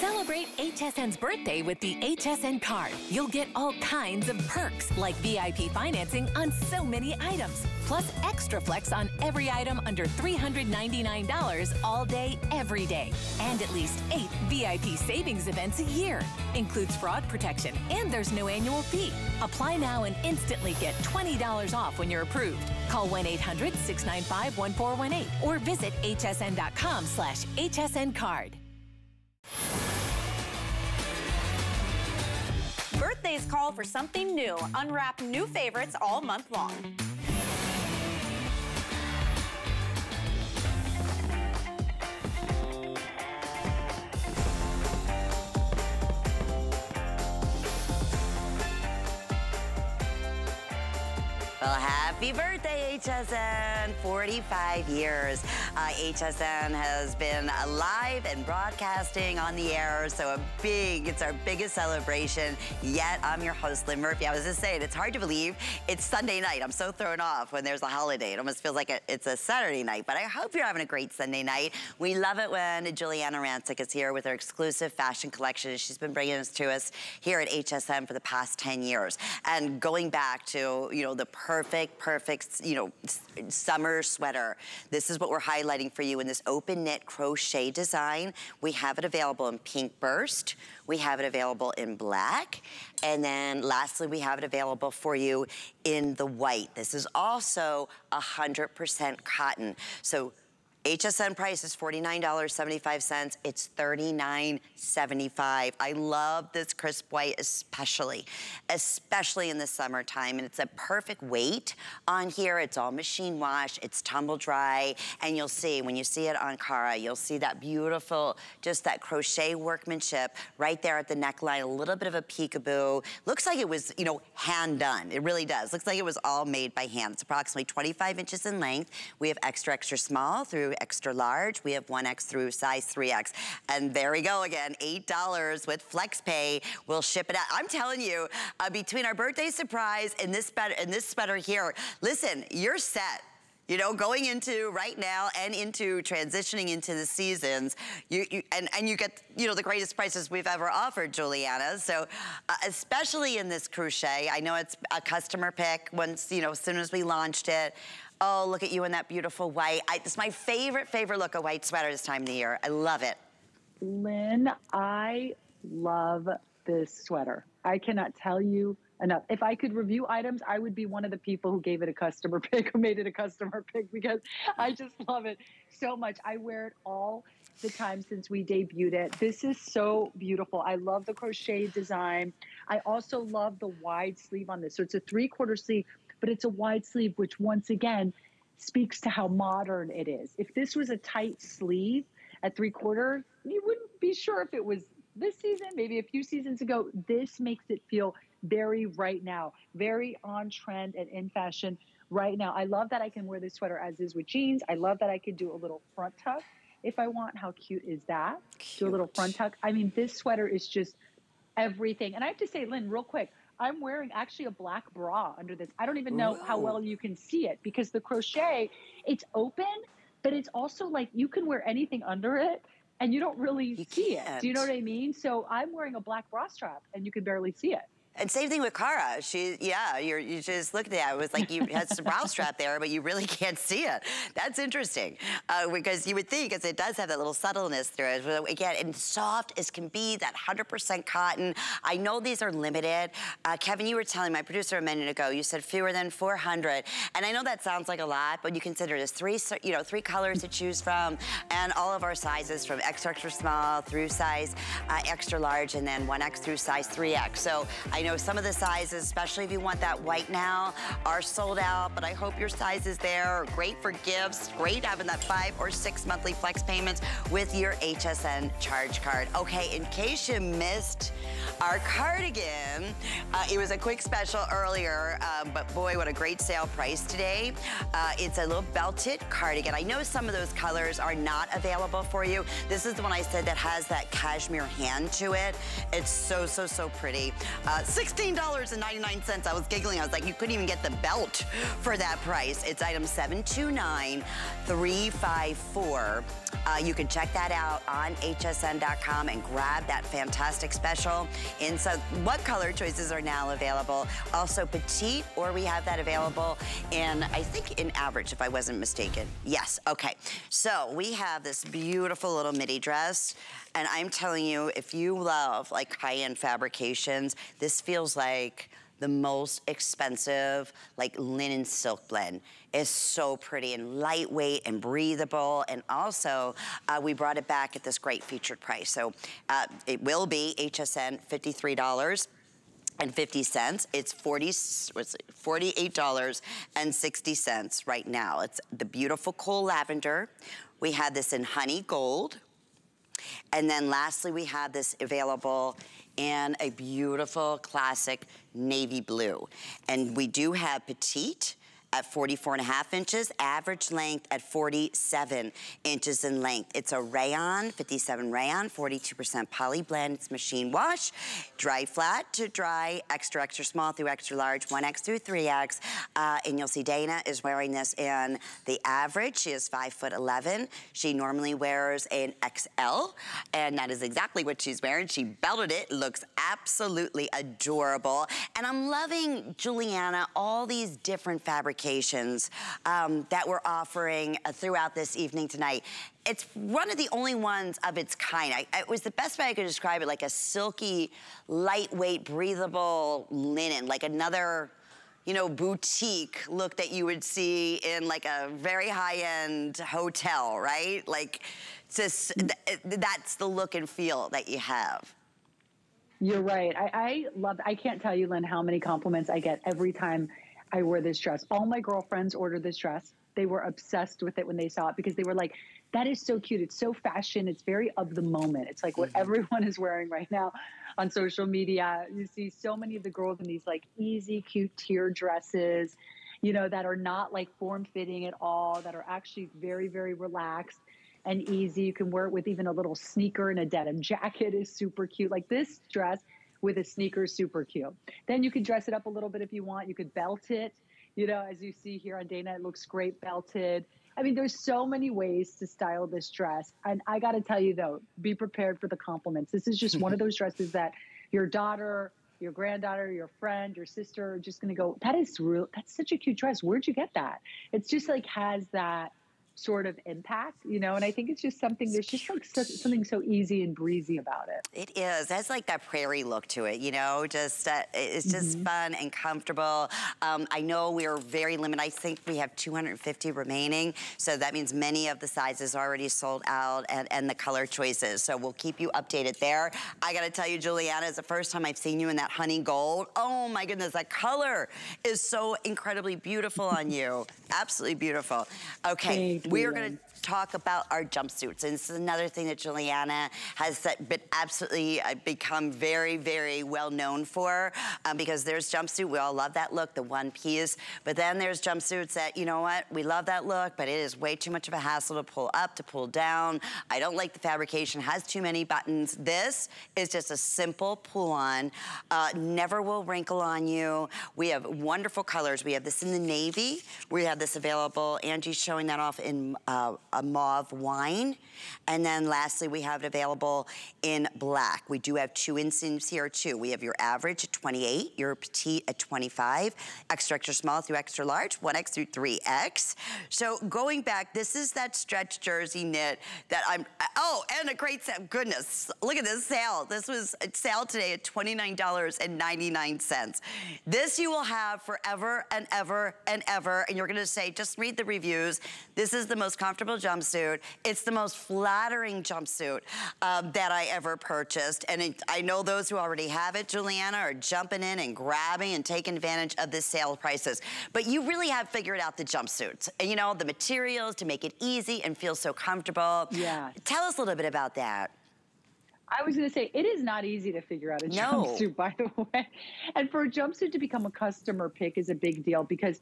Celebrate HSN's birthday with the HSN card. You'll get all kinds of perks like VIP financing on so many items, plus extra flex on every item under $399 all day, every day, and at least eight VIP savings events a year. Includes fraud protection, and there's no annual fee. Apply now and instantly get $20 off when you're approved. Call 1-800-695-1418 or visit hsn.com slash hsn card. Birthdays call for something new. Unwrap new favorites all month long. Well, happy birthday, HSN. 45 years. Uh, HSN has been alive and broadcasting on the air, so a big, it's our biggest celebration yet. I'm your host, Lynn Murphy. I was just saying, it's hard to believe it's Sunday night. I'm so thrown off when there's a holiday. It almost feels like a, it's a Saturday night, but I hope you're having a great Sunday night. We love it when Giuliana Rancic is here with her exclusive fashion collection. She's been bringing this to us here at HSN for the past 10 years. And going back to, you know, the perfect, perfect, you know, summer sweater. This is what we're highlighting for you in this open knit crochet design. We have it available in pink burst. We have it available in black. And then lastly, we have it available for you in the white. This is also 100% cotton. So HSN price is $49.75. It's $39.75. I love this crisp white especially, especially in the summertime. And it's a perfect weight on here. It's all machine wash. It's tumble dry. And you'll see, when you see it on Cara, you'll see that beautiful, just that crochet workmanship right there at the neckline. A little bit of a peekaboo. Looks like it was, you know, hand done. It really does. Looks like it was all made by hand. It's approximately 25 inches in length. We have extra, extra small through extra large. We have 1X through size 3X. And there we go again, $8 with FlexPay. We'll ship it out. I'm telling you, uh, between our birthday surprise and this, and this sweater here, listen, you're set you know, going into right now and into transitioning into the seasons, you, you, and, and you get, you know, the greatest prices we've ever offered, Giuliana. So uh, especially in this crochet, I know it's a customer pick once, you know, as soon as we launched it. Oh, look at you in that beautiful white. I, it's my favorite, favorite look, a white sweater this time of the year. I love it. Lynn, I love this sweater. I cannot tell you enough. If I could review items, I would be one of the people who gave it a customer [LAUGHS] pick, who made it a customer pick, because I just love it so much. I wear it all the time since we debuted it. This is so beautiful. I love the crochet design. I also love the wide sleeve on this. So it's a three quarter sleeve, but it's a wide sleeve, which once again speaks to how modern it is. If this was a tight sleeve at three quarter, you wouldn't be sure if it was this season, maybe a few seasons ago. This makes it feel very right now, very on trend and in fashion right now. I love that I can wear this sweater as is with jeans. I love that I could do a little front tuck if I want. How cute is that? Cute. Do a little front tuck. I mean, this sweater is just everything. And I have to say, Lynn, real quick, I'm wearing actually a black bra under this. I don't even know Ooh. how well you can see it because the crochet, it's open, but it's also like you can wear anything under it and you don't really you see can't. it. Do you know what I mean? So I'm wearing a black bra strap and you can barely see it. And same thing with Cara. She, yeah, you're, you just looked at that. It was like you had some brow strap there, but you really [LAUGHS] can't see it. That's interesting uh, because you would think, because it does have that little subtleness through it. But again, and soft as can be, that 100% cotton. I know these are limited. Uh, Kevin, you were telling my producer a minute ago, you said fewer than 400. And I know that sounds like a lot, but you consider there's three, you know, three colors to choose from, and all of our sizes from extra, extra small through size uh, extra large, and then 1X through size 3X. So I know know some of the sizes, especially if you want that white now, are sold out, but I hope your size is there. Great for gifts, great having that five or six monthly flex payments with your HSN charge card. Okay, in case you missed our cardigan, uh, it was a quick special earlier, um, but boy, what a great sale price today. Uh, it's a little belted cardigan. I know some of those colors are not available for you. This is the one I said that has that cashmere hand to it. It's so, so, so pretty. Uh, $16.99. I was giggling. I was like, you couldn't even get the belt for that price. It's item 729354. Uh, you can check that out on hsn.com and grab that fantastic special. And so what color choices are now available? Also petite, or we have that available in, I think in average, if I wasn't mistaken. Yes, okay. So we have this beautiful little midi dress. And I'm telling you, if you love like high-end fabrications, this feels like the most expensive like linen silk blend is so pretty and lightweight and breathable. And also, uh, we brought it back at this great featured price. So uh, it will be HSN $53. and 50 cents. It's 40, what's it, $48.60 right now. It's the beautiful coal lavender. We had this in honey gold. And then lastly, we have this available in a beautiful classic navy blue. And we do have petite, at 44 and a half inches, average length at 47 inches in length. It's a rayon, 57 rayon, 42% poly blend. It's machine wash, dry flat to dry, extra, extra small through extra large, 1X through 3X. Uh, and you'll see Dana is wearing this in the average. She is 5 foot 11. She normally wears an XL, and that is exactly what she's wearing. She belted it, looks absolutely adorable. And I'm loving, Giuliana, all these different fabrics um, that we're offering uh, throughout this evening tonight. It's one of the only ones of its kind. I, it was the best way I could describe it, like a silky, lightweight, breathable linen, like another you know, boutique look that you would see in like a very high-end hotel, right? Like, just, that's the look and feel that you have. You're right. I, I love, I can't tell you, Lynn, how many compliments I get every time I wore this dress. All my girlfriends ordered this dress. They were obsessed with it when they saw it because they were like, that is so cute. It's so fashion. It's very of the moment. It's like what mm-hmm. everyone [LAUGHS] is wearing right now on social media. You see so many of the girls in these like easy, cute tier dresses, you know, that are not like form fitting at all, that are actually very, very relaxed and easy. You can wear it with even a little sneaker and a denim jacket is super cute. Like this dress with a sneaker, super cute. Then you could dress it up a little bit if you want. You could belt it, you know, as you see here on Dana, it looks great belted. I mean, there's so many ways to style this dress. And I got to tell you, though, be prepared for the compliments. This is just one of [LAUGHS] those dresses that your daughter, your granddaughter, your friend, your sister are just going to go, that is real. That's such a cute dress. Where'd you get that? It's just like has that sort of impact, you know, and I think it's just something, there's just like so, something so easy and breezy about it. It is. That's like that prairie look to it, you know, just, uh, it's just mm -hmm. fun and comfortable. Um, I know we're very limited. I think we have 250 remaining. So that means many of the sizes already sold out and, and the color choices. So we'll keep you updated there. I got to tell you, Giuliana, it's the first time I've seen you in that honey gold. Oh my goodness, that color is so incredibly beautiful on you. Absolutely beautiful. Okay, we are going to talk about our jumpsuits. And this is another thing that Giuliana has been absolutely uh, become very, very well known for um, because there's jumpsuit, we all love that look, the one piece. But then there's jumpsuits that, you know what, we love that look, but it is way too much of a hassle to pull up, to pull down. I don't like the fabrication, has too many buttons. This is just a simple pull on, uh, never will wrinkle on you. We have wonderful colors. We have this in the navy. We have this available. Angie's showing that off in uh, a mauve wine. And then lastly, we have it available in black. We do have two inseams here too. We have your average at 28, your petite at 25, extra, extra small through extra large, 1X through 3X. So going back, this is that stretch jersey knit that I'm, oh, and a great sale. Goodness, look at this sale. This was a sale today at $29.99. This you will have forever and ever and ever. And you're gonna say, just read the reviews. This is the most comfortable jumpsuit. It's the most flattering jumpsuit um, that I ever purchased. And it, I know those who already have it, Giuliana, are jumping in and grabbing and taking advantage of the sale prices. But you really have figured out the jumpsuits. And you know, the materials to make it easy and feel so comfortable. Yeah. Tell us a little bit about that. I was going to say, it is not easy to figure out a no. jumpsuit, [LAUGHS] by the way. And for a jumpsuit to become a customer pick is a big deal because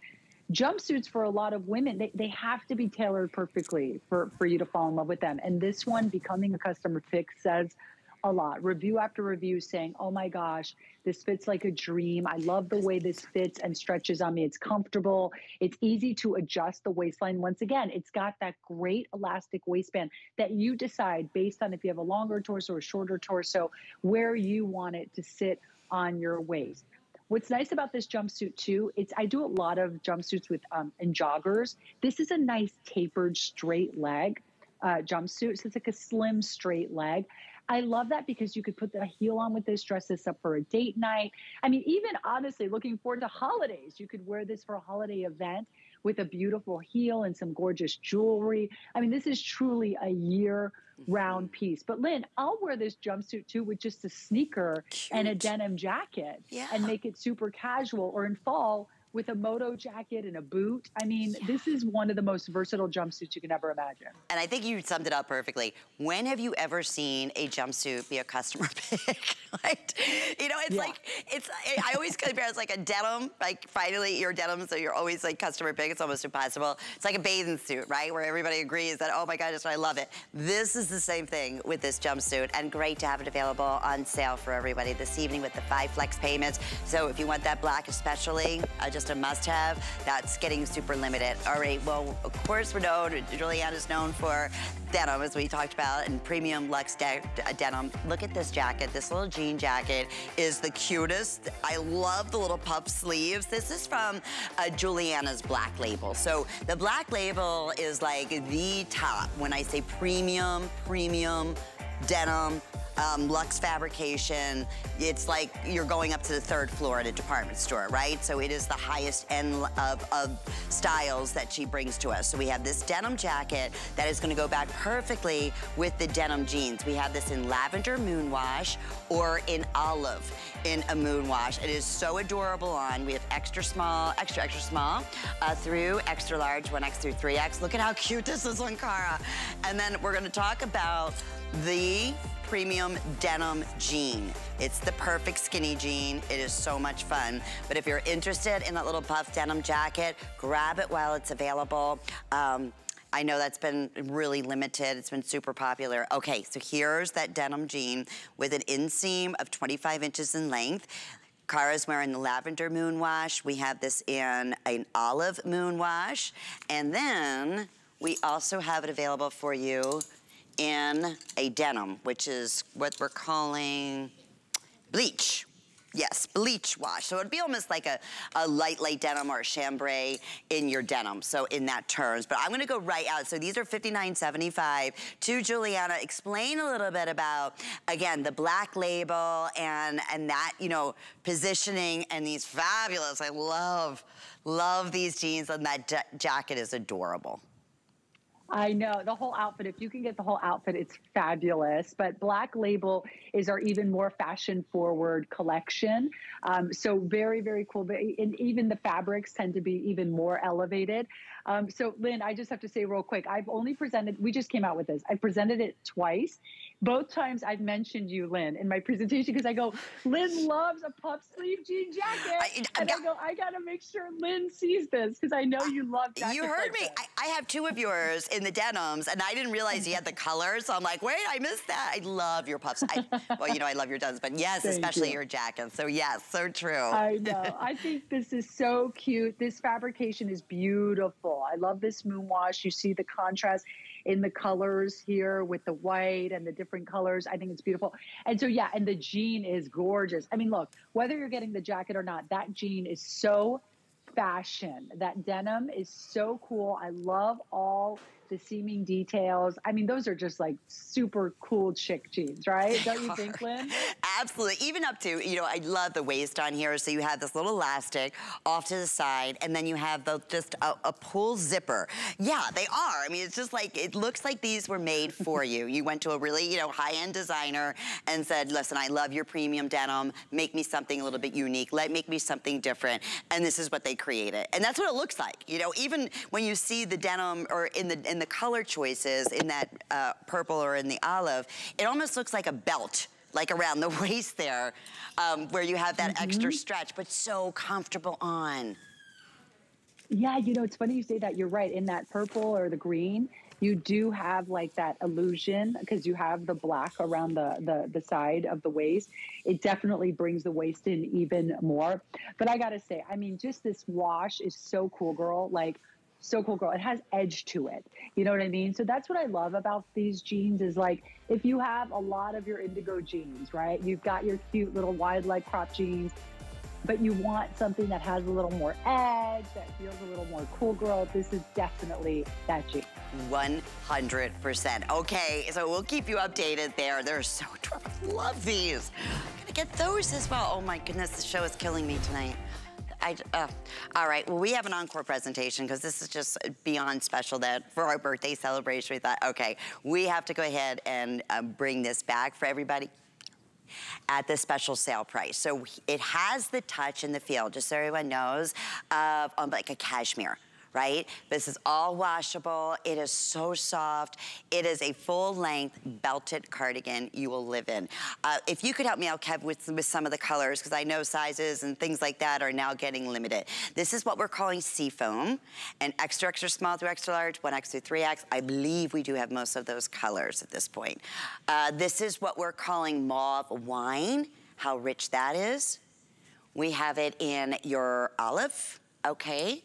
jumpsuits for a lot of women, they, they have to be tailored perfectly for, for you to fall in love with them. And this one, becoming a customer pick, says a lot. Review after review saying, oh my gosh, this fits like a dream. I love the way this fits and stretches on me. It's comfortable. It's easy to adjust the waistline. Once again, it's got that great elastic waistband that you decide based on if you have a longer torso or a shorter torso, where you want it to sit on your waist. What's nice about this jumpsuit too, it's I do a lot of jumpsuits with um, and joggers. This is a nice tapered straight leg uh, jumpsuit. So it's like a slim straight leg. I love that because you could put the heel on with this, dress this up for a date night. I mean, even honestly, looking forward to holidays, you could wear this for a holiday event with a beautiful heel and some gorgeous jewelry. I mean, this is truly a year round mm-hmm. piece. But Lynn, I'll wear this jumpsuit too with just a sneaker Cute. and a denim jacket yeah. and make it super casual. Or in fall, with a moto jacket and a boot. I mean, yeah. this is one of the most versatile jumpsuits you can ever imagine. And I think you summed it up perfectly. When have you ever seen a jumpsuit be a customer [LAUGHS] pick? like, you know, it's yeah. like, it's, I always compare it's like a denim, like finally your denim, so you're always like customer pick. It's almost impossible. It's like a bathing suit, right? Where everybody agrees that, oh my God, I love it. This is the same thing with this jumpsuit and great to have it available on sale for everybody this evening with the five flex payments. So if you want that black especially, I just just a must-have. That's getting super limited. All right, well, of course we're known, Giuliana's known for denim, as we talked about, and premium luxe de denim. Look at this jacket. This little jean jacket is the cutest. I love the little puff sleeves. This is from uh, Giuliana's Black Label. So the Black Label is like the top when I say premium, premium denim, um, luxe fabrication. It's like you're going up to the third floor at a department store, right? So it is the highest end of, of styles that she brings to us. So we have this denim jacket that is gonna go back perfectly with the denim jeans. We have this in lavender moon wash or in olive in a moon wash. It is so adorable on. We have extra small, extra, extra small uh, through extra large, 1X through 3X. Look at how cute this is on Cara. And then we're gonna talk about the premium denim jean. It's the perfect skinny jean. It is so much fun. But if you're interested in that little puff denim jacket, grab it while it's available. Um, I know that's been really limited. It's been super popular. Okay, so here's that denim jean with an inseam of 25 inches in length. Cara's wearing the lavender moon wash. We have this in an olive moon wash. And then we also have it available for you in a denim, which is what we're calling bleach. Yes, bleach wash. So it'd be almost like a, a light, light denim or a chambray in your denim. So in that terms, but I'm gonna go right out. So these are $59.75 to Giuliana. Explain a little bit about, again, the black label and, and that, you know, positioning and these fabulous, I love, love these jeans and that jacket is adorable. I know the whole outfit. If you can get the whole outfit, it's fabulous. But Black Label is our even more fashion forward collection. Um, so very, very cool. And even the fabrics tend to be even more elevated. Um, so Lynn, I just have to say real quick, I've only presented, we just came out with this. I presented it twice. Both times I've mentioned you, Lynn, in my presentation because I go, Lynn loves a puff sleeve jean jacket. I, I, and I go, I got to make sure Lynn sees this because I know you love jackets. You heard like me. I, I, have two of yours in the denims and I didn't realize you had the colors. So I'm like, wait, I missed that. I love your puffs. I, well, you know, I love your denims, but yes, Thank especially you. your jackets. So yes, so true. I [LAUGHS] know. I think this is so cute. This fabrication is beautiful. I love this moon wash. You see the contrast in the colors here with the white and the different colors. I think it's beautiful. And so, yeah, and the jean is gorgeous. I mean, look, whether you're getting the jacket or not, that jean is so fashion. That denim is so cool. I love all the seaming details. I mean, those are just like super cool chic jeans, right? Don't you think, [LAUGHS] Lynn? Absolutely. Even up to, you know, I love the waist on here. So you have this little elastic off to the side, and then you have the, just a, a pull zipper. Yeah, they are. I mean, it's just like, it looks like these were made for you. You went to a really, you know, high-end designer and said, listen, I love your premium denim. Make me something a little bit unique. Let make me something different. And this is what they created. And that's what it looks like. You know, even when you see the denim or in the, in the color choices in that uh, purple or in the olive, it almost looks like a belt like around the [LAUGHS] waist there, um, where you have that mm -hmm. extra mm-hmm. stretch, but so comfortable on. Yeah, you know, it's funny you say that. You're right. In that purple or the green, you do have like that illusion because you have the black around the, the the side of the waist. It definitely brings the waist in even more. But I gotta say, I mean, just this wash is so cool, girl. Like so cool girl. It has edge to it. You know what I mean? So that's what I love about these jeans is like if you have a lot of your indigo jeans, right? You've got your cute little wide leg crop jeans, but you want something that has a little more edge, that feels a little more cool girl. This is definitely that jean. 100%. Okay, so we'll keep you updated there. They're so I love these. I'm gonna get those as well. Oh my goodness, the show is killing me tonight. I, uh, all right, well, we have an encore presentation because this is just beyond special that for our birthday celebration, we thought, okay, we have to go ahead and um, bring this back for everybody at the special sale price. So it has the touch and the feel, just so everyone knows, of um, like a cashmere right? This is all washable. It is so soft. It is a full length belted cardigan you will live in. Uh, if you could help me out, Kev, with, with some of the colors, because I know sizes and things like that are now getting limited. This is what we're calling seafoam, and extra, extra small through extra large, 1X through 3X. I believe we do have most of those colors at this point. Uh, this is what we're calling mauve wine, how rich that is. We have it in your olive, okay?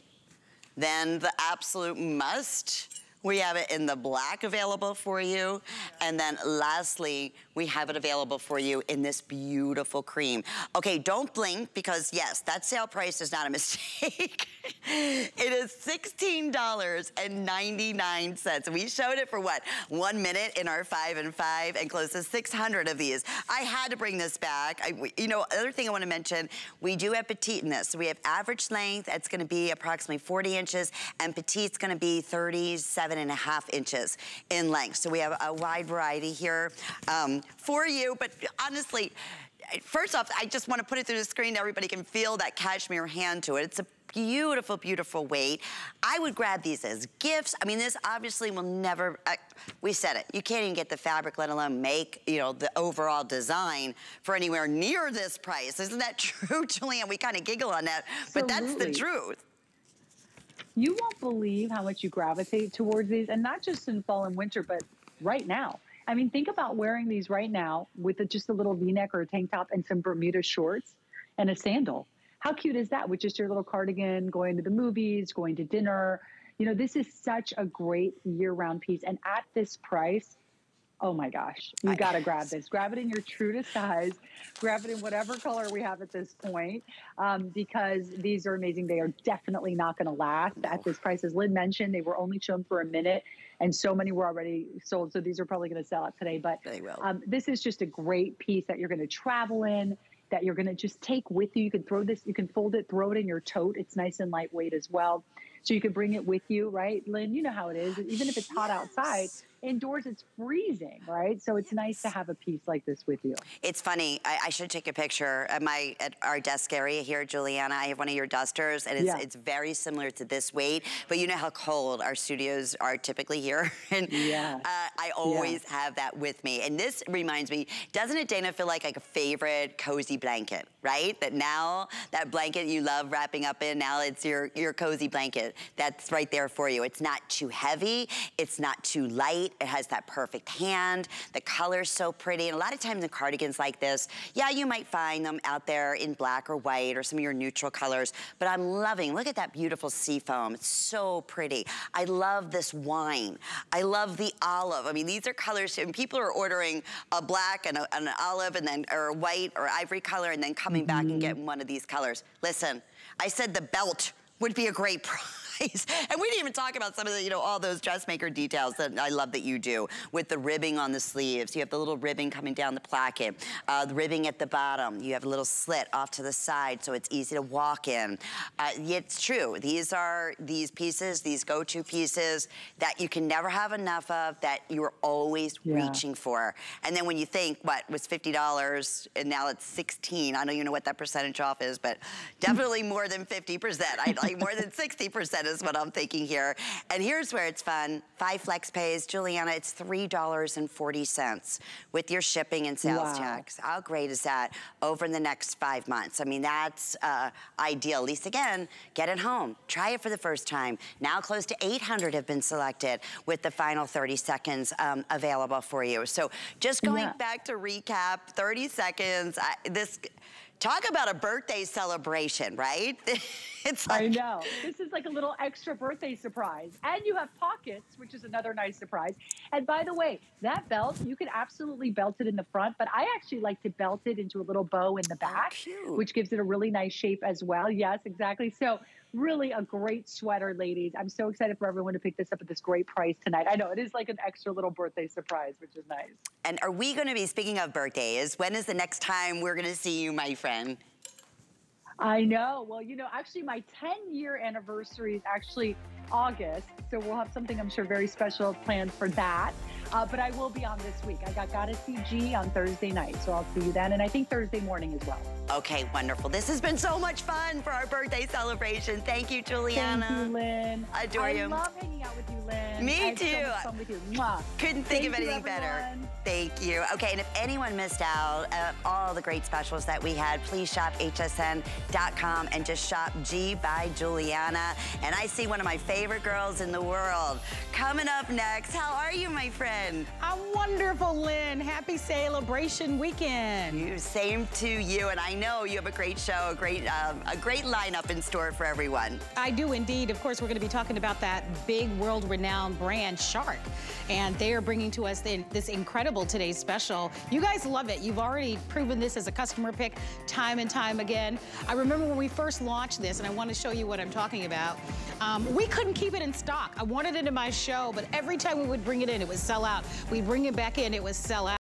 Then the absolute must, we have it in the black available for you. And then lastly, we have it available for you in this beautiful cream. Okay, don't blink because yes, that sale price is not a [LAUGHS] mistake. it is $16.99. We showed it for what, one minute in our five and five and close to 600 of these. I had to bring this back. I, you know, other thing I wanna mention, we do have petite in this. So we have average length, it's gonna be approximately 40 inches, and petite's gonna be 37 and a half inches in length. So we have a wide variety here. Um, for you. But honestly, first off, I just want to put it through the screen. Everybody can feel that cashmere hand to it. It's a beautiful, beautiful weight. I would grab these as gifts. I mean, this obviously will never, uh, we said it, you can't even get the fabric, let alone make, you know, the overall design for anywhere near this price. Isn't that [LAUGHS] true, Julianne? We kind of giggle on that, but that's the truth. You won't believe how much you gravitate towards these, and not just in fall and winter, but right now. I mean, think about wearing these right now with a, just a little v-neck or a tank top and some Bermuda shorts and a sandal. How cute is that with just your little cardigan, going to the movies, going to dinner? You know, this is such a great year-round piece. And at this price, oh my gosh, you got to [LAUGHS] grab this. Grab it in your true to size. Grab it in whatever color we have at this point um, because these are amazing. They are definitely not going to last at this price. As Lynn mentioned, they were only shown for a minute and so many were already sold. So these are probably going to sell out today. But um, this is just a great piece that you're going to travel in, that you're going to just take with you. You can throw this, you can fold it, throw it in your tote. It's nice and lightweight as well. So you can bring it with you, right? Lynn, you know how it is. Even if it's hot outside, indoors it's freezing, right? So it's yes. nice to have a piece like this with you. It's funny. I, I, should take a picture at my at our desk area here, Giuliana. I have one of your dusters, and it's yeah. it's very similar to this weight. But you know how cold our studios are typically here, [LAUGHS] and yeah. uh, I always have that with me. And this reminds me, doesn't it, Dana, feel like like a favorite cozy blanket, right? That now that blanket you love wrapping up in, now it's your your cozy blanket. That's right there for you. It's not too heavy. It's not too light. It has that perfect hand. The color's so pretty. And a lot of times in cardigans like this, yeah, you might find them out there in black or white or some of your neutral colors, but I'm loving, look at that beautiful seafoam. It's so pretty. I love this wine. I love the olive. I mean, these are colors, and people are ordering a black and a, an olive and then, or white or ivory color and then coming mm -hmm. back and mm-hmm. getting one of these colors. Listen, I said the belt would be a great [LAUGHS] price nice. [LAUGHS] And we didn't even talk about some of the, you know, all those dressmaker details that I love that you do with the ribbing on the sleeves. You have the little ribbing coming down the placket, uh, the ribbing at the bottom. You have a little slit off to the side so it's easy to walk in. Uh, it's true. These are these pieces, these go-to pieces that you can never have enough of, that you're always yeah. reaching for. And then when you think, what, was $50 and now it's 16, I don't even know what that percentage off is, but definitely more than 50%. I'd like more than 60% is what I'm thinking here. And here's where it's fun. Five flex pays. Giuliana, it's $3.40 with your shipping and sales wow. tax. How great is that over the next five months? I mean, that's uh, ideal. At least again, get it home. Try it for the first time. Now close to 800 have been selected with the final 30 seconds um, available for you. So just going yeah. back to recap, 30 seconds. I, this Talk about a birthday celebration, right? [LAUGHS] it's like... I know. This is like a little extra birthday surprise. And you have pockets, which is another nice surprise. And by the way, that belt, you can absolutely belt it in the front, but I actually like to belt it into a little bow in the oh, back, oh, which gives it a really nice shape as well. Yes, exactly. So really a great sweater, ladies. I'm so excited for everyone to pick this up at this great price tonight. I know it is like an extra little birthday surprise, which is nice. And are we going to be, speaking of birthdays, when is the next time we're going to see you, my friend? I know. Well, you know, actually, my 10 year anniversary is actually August. So we'll have something I'm sure very special planned for that. Uh, but I will be on this week. I got Gotta See G on Thursday night. So I'll see you then. And I think Thursday morning as well. Okay, wonderful. This has been so much fun for our birthday celebration. Thank you, Giuliana. Thank you, Lynn. Adore I you. love hanging out with you, Lynn. Me I so too. much fun with you. Mwah. Couldn't think Thank of you, anything better. Thank you. Okay, and if anyone missed out at all the great specials that we had, please shop hsn.com and just shop G by Giuliana. And I see one of my favorite girls in the world. Coming up next, how are you, my friend? I'm wonderful, Lynn. Happy celebration weekend. You, same to you, and I know you have a great show, a great, um, a great lineup in store for everyone. I do indeed. Of course, we're going to be talking about that big world-renowned brand, Shark. And they are bringing to us the, this incredible today's special. You guys love it. You've already proven this as a customer pick time and time again. I remember when we first launched this, and I want to show you what I'm talking about. Um, we couldn't keep it in stock. I wanted it in my show, but every time we would bring it in, it would sell out. We bring it back in, it was sell out.